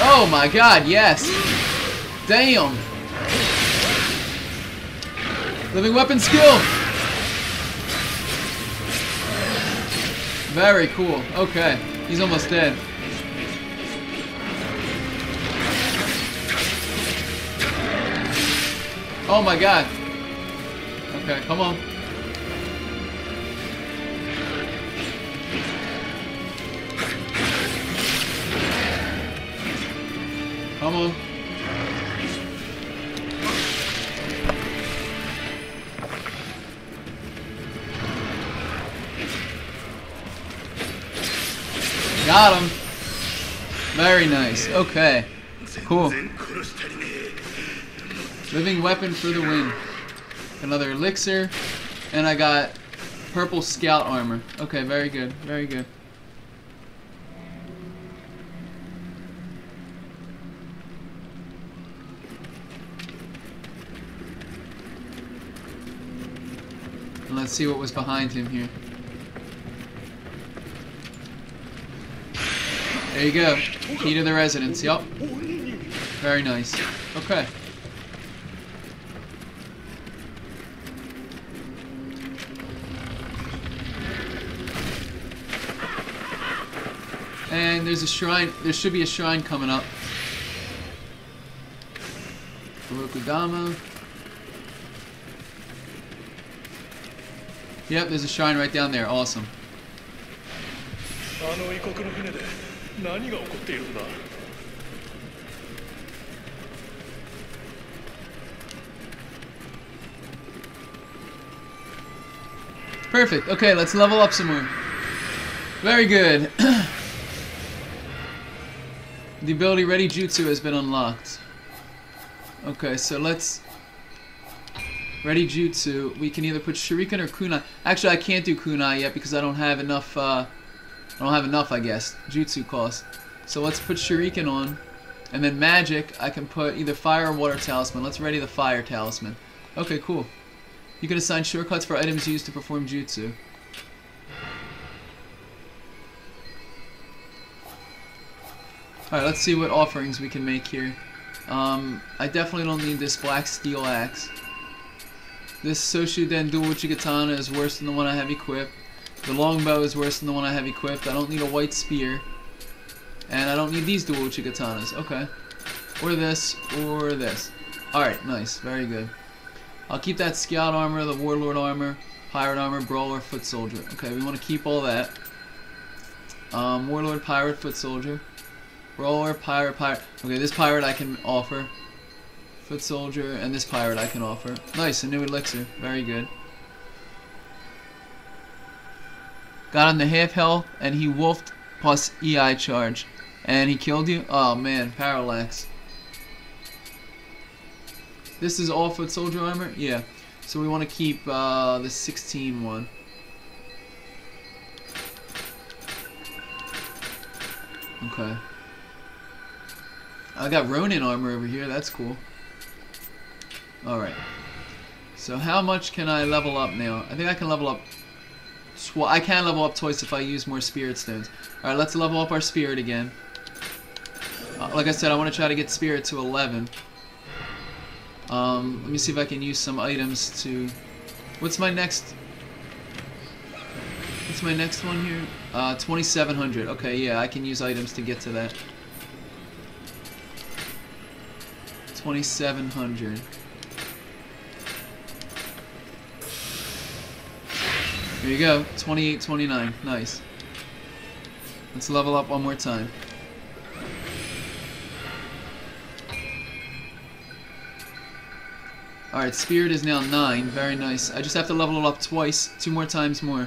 Oh my god, yes! Damn! Living weapon skill! Very cool. Okay, he's almost dead. Oh my god. Okay, come on. Come on. Got him. Very nice. Okay. Cool. Living weapon for the win. Another elixir. And I got purple scout armor. Okay, very good. Very good. Let's see what was behind him here. There you go. Key to the residence. Yup. Very nice. Okay. And there's a shrine. There should be a shrine coming up. Rokudama. Yep, there's a shrine right down there. Awesome. あの異国の船で何が起こっているんだ Perfect. Okay, let's level up some more. Very good. the ability Ready Jutsu has been unlocked. Okay, so let's... Ready Jutsu. We can either put Shuriken or Kunai. Actually, I can't do Kunai yet because I don't have enough, uh... I don't have enough, I guess. Jutsu cost. So let's put Shuriken on. And then Magic, I can put either Fire or Water Talisman. Let's ready the Fire Talisman. Okay, cool. You can assign shortcuts for items used to perform jutsu. Alright, let's see what offerings we can make here. Um, I definitely don't need this black steel axe. This Soshuden dual Uchigatana is worse than the one I have equipped. The longbow is worse than the one I have equipped. I don't need a white spear. And I don't need these dual Uchigatanas. Okay. Or this, or this. Alright, nice. Very good. I'll keep that scout armor, the warlord armor, pirate armor, brawler, foot soldier. Okay, we want to keep all that. Um, warlord, pirate, foot soldier. Brawler, pirate, pirate. Okay, this pirate I can offer. Foot soldier, and this pirate I can offer. Nice, a new elixir. Very good. Got on the half health, and he wolfed plus EI charge. And he killed you? Oh man, parallax. This is all foot soldier armor? Yeah. So we want to keep uh, the 16 one. Okay. I got Ronin armor over here. That's cool. Alright. So how much can I level up now? I think I can level up... Tw I can level up twice if I use more spirit stones. Alright, let's level up our spirit again. Uh, like I said, I want to try to get spirit to 11. Um, let me see if I can use some items to... What's my next... What's my next one here? Uh, 2700. Okay, yeah, I can use items to get to that. 2700. There you go. 28, 29. Nice. Let's level up one more time. Alright, Spirit is now 9. Very nice. I just have to level it up twice. Two more times more.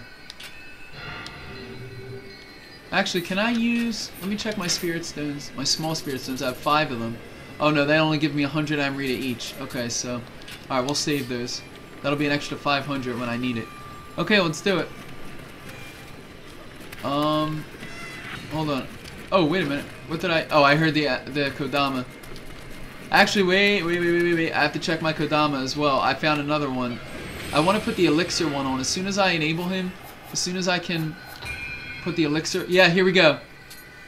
Actually, can I use... Let me check my Spirit Stones. My small Spirit Stones. I have five of them. Oh no, they only give me 100 Amrita each. Okay, so... Alright, we'll save those. That'll be an extra 500 when I need it. Okay, let's do it. Um... Hold on. Oh, wait a minute. What did I... Oh, I heard the, the Kodama. Actually, wait, wait, wait, wait, wait. I have to check my Kodama as well. I found another one. I want to put the elixir one on. As soon as I enable him, as soon as I can put the elixir... Yeah, here we go.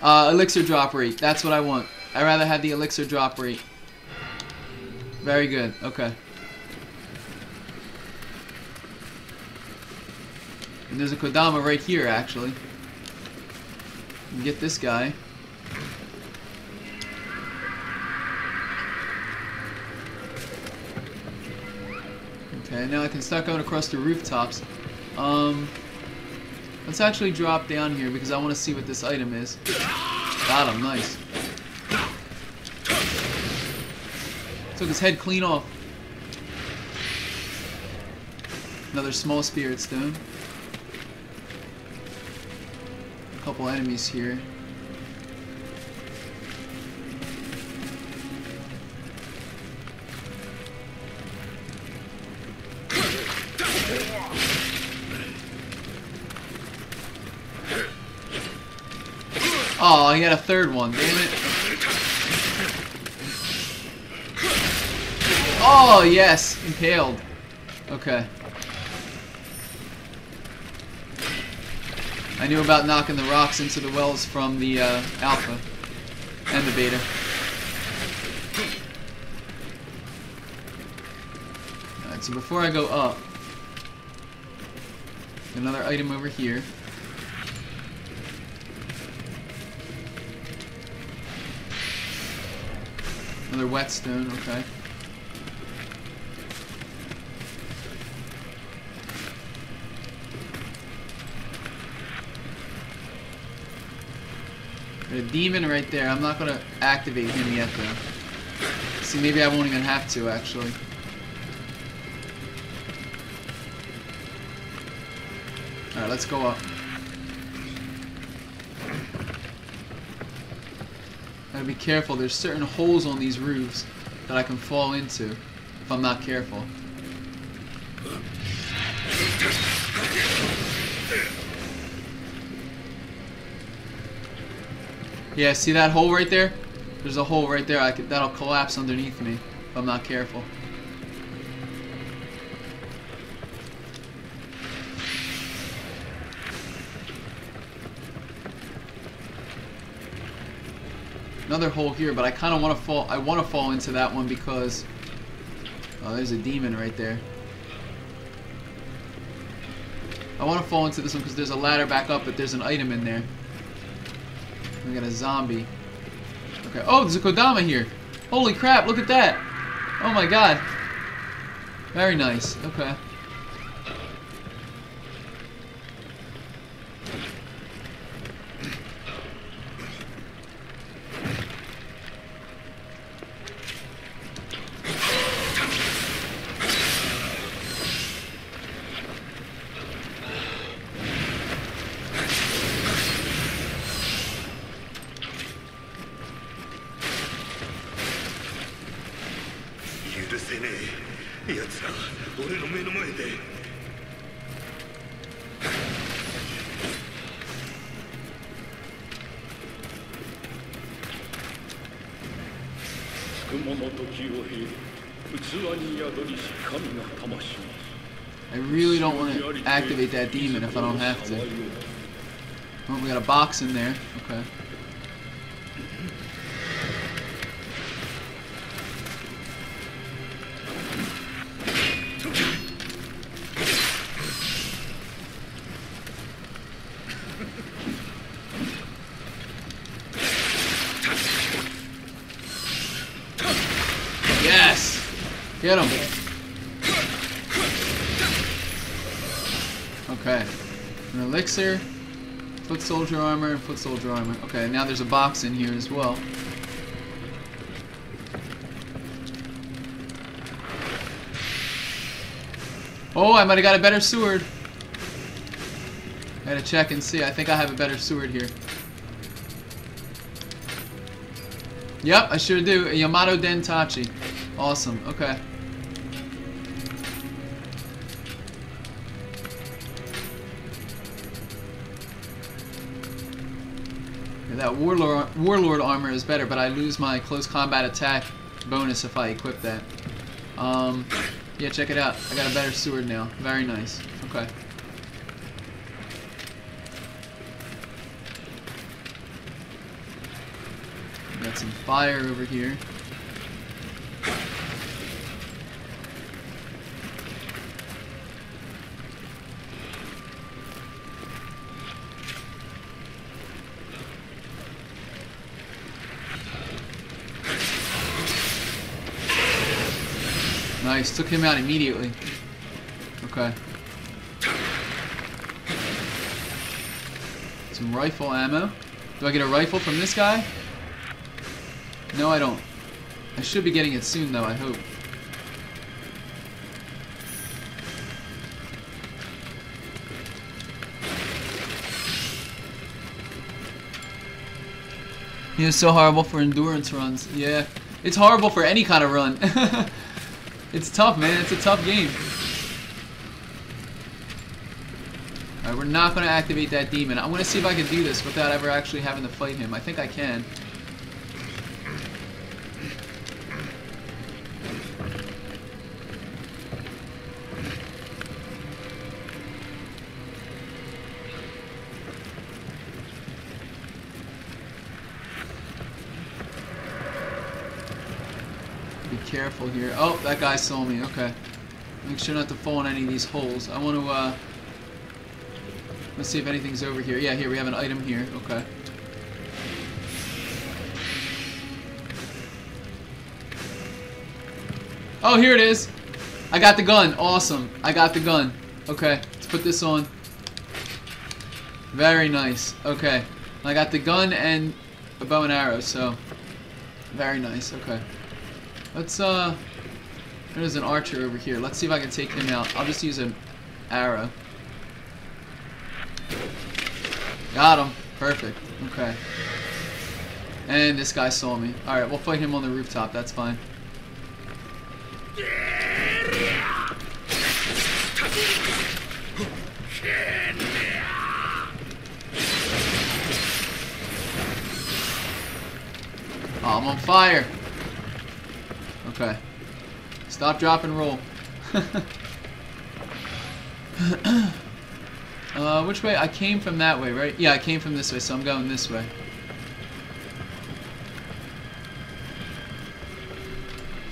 Uh, elixir drop rate. That's what I want. i rather have the elixir drop rate. Very good. Okay. And there's a Kodama right here, actually. Get this guy. Okay, now I can start going across the rooftops. Um, let's actually drop down here because I want to see what this item is. Got him, nice. Took his head clean off. Another small spirit stone. Couple enemies here. Oh, I got a third one, damn it. Oh, yes, impaled. Okay. I knew about knocking the rocks into the wells from the uh, alpha and the beta. Alright, so before I go up, another item over here. Another whetstone, okay. A demon right there. I'm not gonna activate him yet though. See, maybe I won't even have to actually. Alright, let's go up. Gotta be careful. There's certain holes on these roofs that I can fall into if I'm not careful. Yeah, see that hole right there? There's a hole right there. I could, that'll collapse underneath me if I'm not careful. Another hole here, but I kind of want to fall. I want to fall into that one because oh, there's a demon right there. I want to fall into this one because there's a ladder back up, but there's an item in there. We got a zombie. Okay. Oh, there's a Kodama here. Holy crap, look at that. Oh my god. Very nice. Okay. Box in there. Okay. Yes! Get him! Okay. An elixir, foot soldier armor, and foot soldier armor. Okay, now there's a box in here as well. Oh, I might have got a better sword. Gotta check and see. I think I have a better sword here. Yep, I sure do. A Yamato Dentachi. Awesome. Okay. Warlord warlord armor is better, but I lose my close combat attack bonus if I equip that. Um, yeah, check it out. I got a better sword now. Very nice. Okay. Got some fire over here. Nice, took him out immediately. Okay. Some rifle ammo. Do I get a rifle from this guy? No, I don't. I should be getting it soon, though, I hope. He was so horrible for endurance runs. Yeah, it's horrible for any kind of run. it's tough, man. It's a tough game. Alright, we're not going to activate that demon. I'm going to see if I can do this without ever actually having to fight him. I think I can. Careful here. Oh, that guy saw me. Okay. Make sure not to fall in any of these holes. I want to, uh... Let's see if anything's over here. Yeah, here, we have an item here. Okay. Oh, here it is. I got the gun. Awesome. I got the gun. Okay, let's put this on. Very nice. Okay. I got the gun and a bow and arrow, so very nice. Okay, let's uh. There's an archer over here. Let's see if I can take him out. I'll just use an arrow. Got him. Perfect. Okay. And this guy saw me. Alright, we'll fight him on the rooftop. That's fine. Oh, I'm on fire. Okay. Stop, drop, and roll. uh, which way? I came from that way, right? Yeah, I came from this way, so I'm going this way.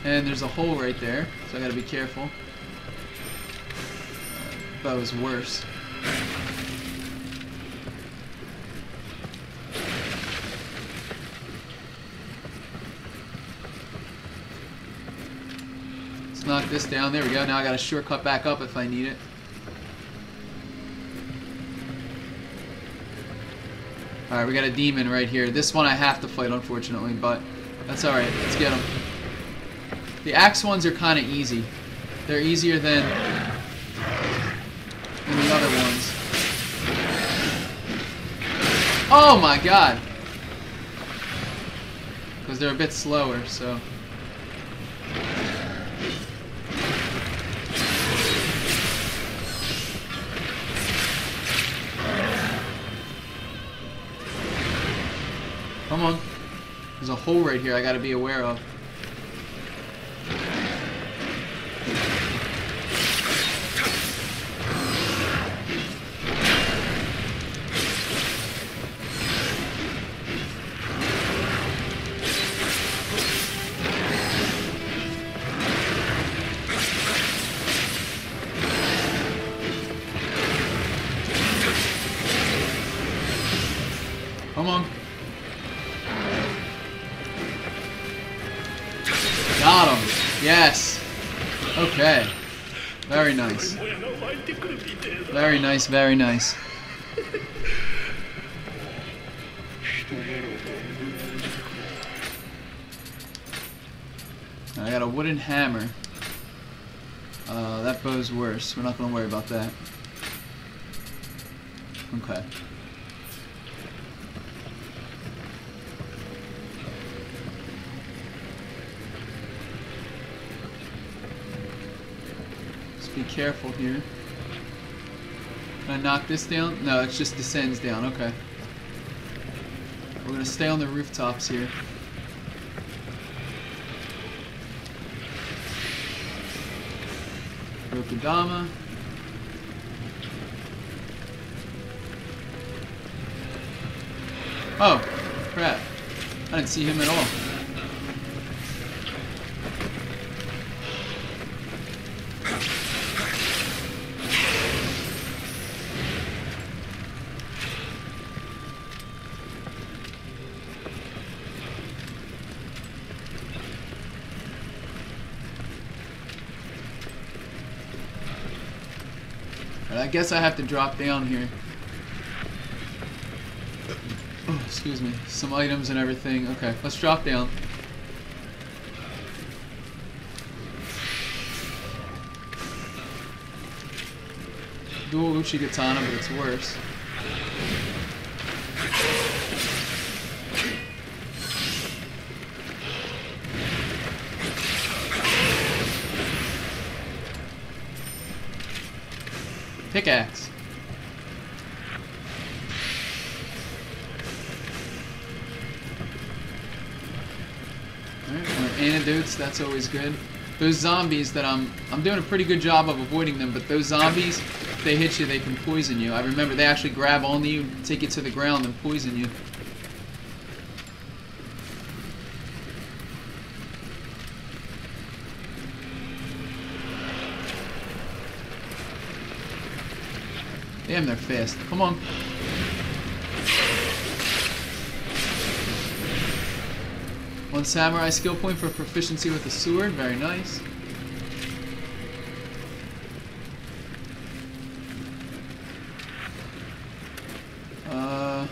And there's a hole right there, so I gotta be careful. Uh, was worse. This down. There we go. Now I got a shortcut back up if I need it. Alright, we got a demon right here. This one I have to fight, unfortunately, but that's alright. Let's get him. The axe ones are kind of easy. They're easier than, than the other ones. Oh my god! Because they're a bit slower, so... hole right here I gotta be aware of. Nice, very nice. I got a wooden hammer. Uh, that bow's worse. We're not going to worry about that. Okay. Just be careful here. Can I knock this down? No, it just descends down. Okay. We're gonna stay on the rooftops here. Rokudama. Oh, crap. I didn't see him at all. I guess I have to drop down here. Oh, excuse me. Some items and everything. Okay, let's drop down. Dual Uchigatana, but it's worse. That's always good. Those zombies that I'm I'm doing a pretty good job of avoiding them, but those zombies, if they hit you, they can poison you. I remember they actually grab onto you, take you to the ground, and poison you. Damn, they're fast. Come on. One samurai skill point for proficiency with the sword. Very nice. Uh,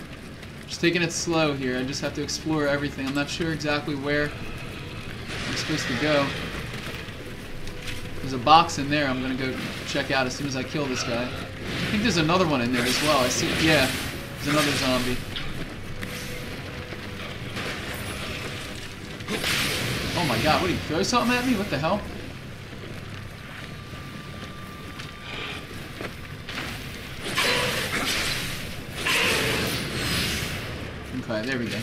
Just taking it slow here. I just have to explore everything. I'm not sure exactly where I'm supposed to go. There's a box in there I'm gonna go check out as soon as I kill this guy. I think there's another one in there as well. I see, yeah, there's another zombie. My god, what, did he throw something at me? What the hell? Okay, there we go.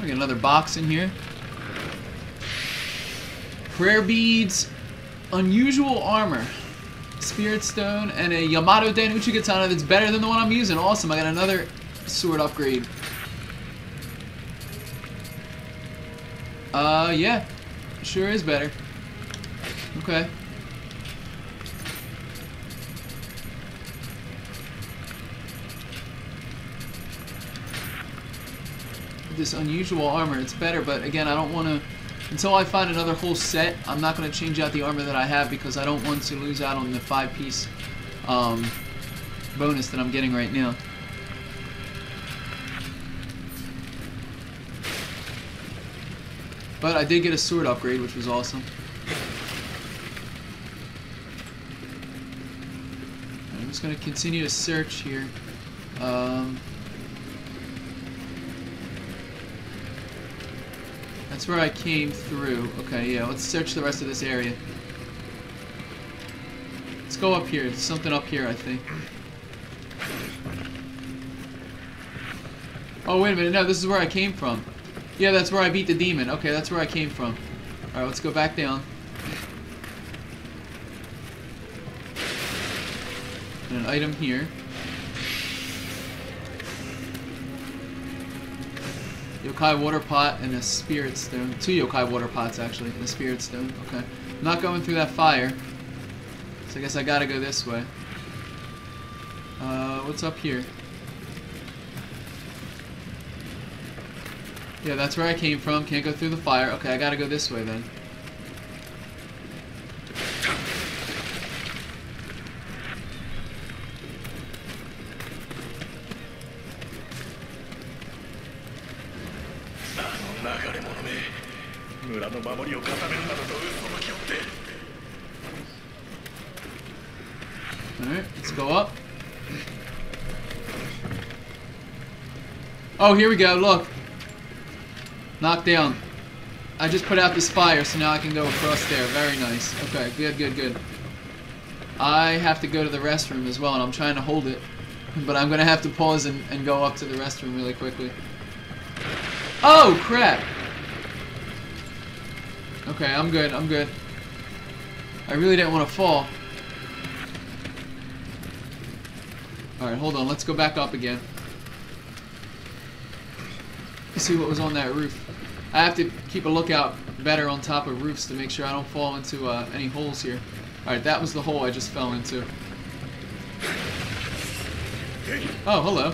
We got another box in here. Prayer beads, unusual armor, spirit stone, and a Yamato-den Uchigatana that's better than the one I'm using. Awesome, I got another sword upgrade. Uh, yeah, sure is better. Okay. this unusual armor. It's better, but again, I don't want to... Until I find another whole set, I'm not going to change out the armor that I have because I don't want to lose out on the five-piece um, bonus that I'm getting right now. But I did get a sword upgrade, which was awesome. I'm just going to continue to search here. Um, That's where I came through. Okay, yeah, let's search the rest of this area. Let's go up here. There's something up here, I think. Oh, wait a minute. No, this is where I came from. Yeah, that's where I beat the demon. Okay, that's where I came from. Alright, let's go back down. And an item here. Yokai water pot and a spirit stone. Two yokai water pots actually, and a spirit stone. Okay. I'm not going through that fire. So I guess I gotta go this way. Uh, what's up here? Yeah, that's where I came from. Can't go through the fire. Okay, I gotta go this way then. Alright, let's go up. Oh, here we go, look. Knocked down. I just put out this fire, so now I can go across there. Very nice. Okay, good, good, good. I have to go to the restroom as well, and I'm trying to hold it. But I'm going to have to pause and, and go up to the restroom really quickly. Oh, crap! Okay, I'm good, I'm good. I really didn't want to fall. Alright, hold on. Let's go back up again. See what was on that roof. I have to keep a lookout better on top of roofs to make sure I don't fall into uh, any holes here. Alright, that was the hole I just fell into. Oh, hello.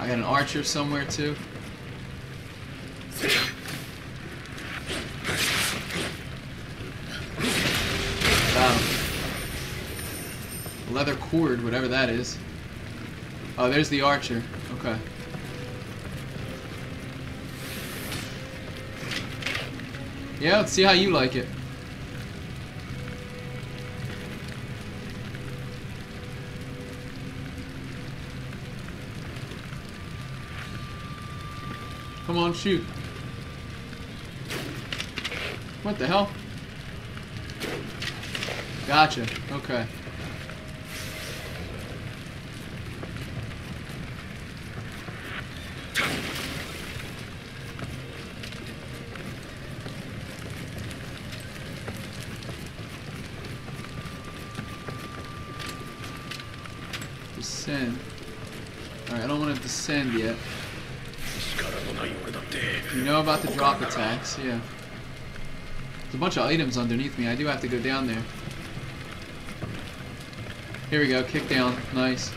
I got an archer somewhere too. Wow. Leather cord, whatever that is. Oh, there's the archer. Okay. Yeah, let's see how you like it. Come on, shoot. What the hell? Gotcha. Okay. Alright, I don't want to descend yet. You know about the drop attacks, yeah. There's a bunch of items underneath me. I do have to go down there. Here we go, kick down. Nice.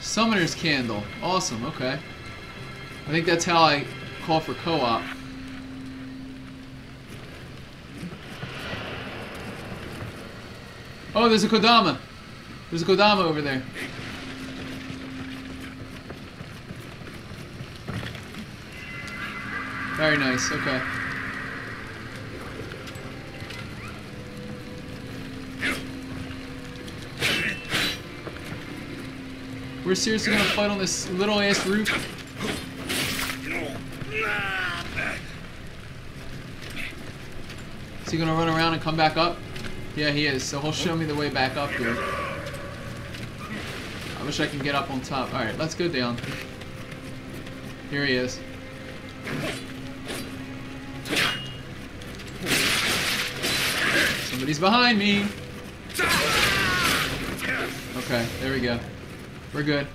Summoner's Candle. Awesome, okay. I think that's how I call for co-op. Oh, there's a Kodama. There's a Kodama over there. Very nice, okay. We're seriously gonna fight on this little ass roof? Is he gonna run around and come back up? Yeah, he is. So he'll show me the way back up here. I wish I can get up on top. Alright, let's go down. Here he is. Somebody's behind me. Okay, there we go. We're good.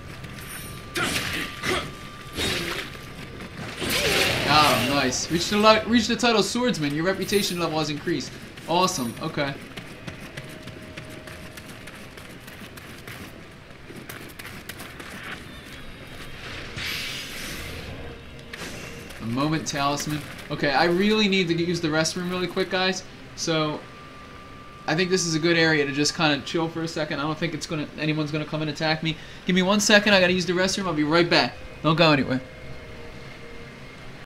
Oh, nice. Reach the reach the title swordsman. Your reputation level has increased. Awesome. Okay. A moment talisman. Okay, I really need to use the restroom really quick, guys. So, I think this is a good area to just kind of chill for a second. I don't think it's gonna anyone's gonna come and attack me. Give me one second. I gotta use the restroom. I'll be right back. Don't go anywhere.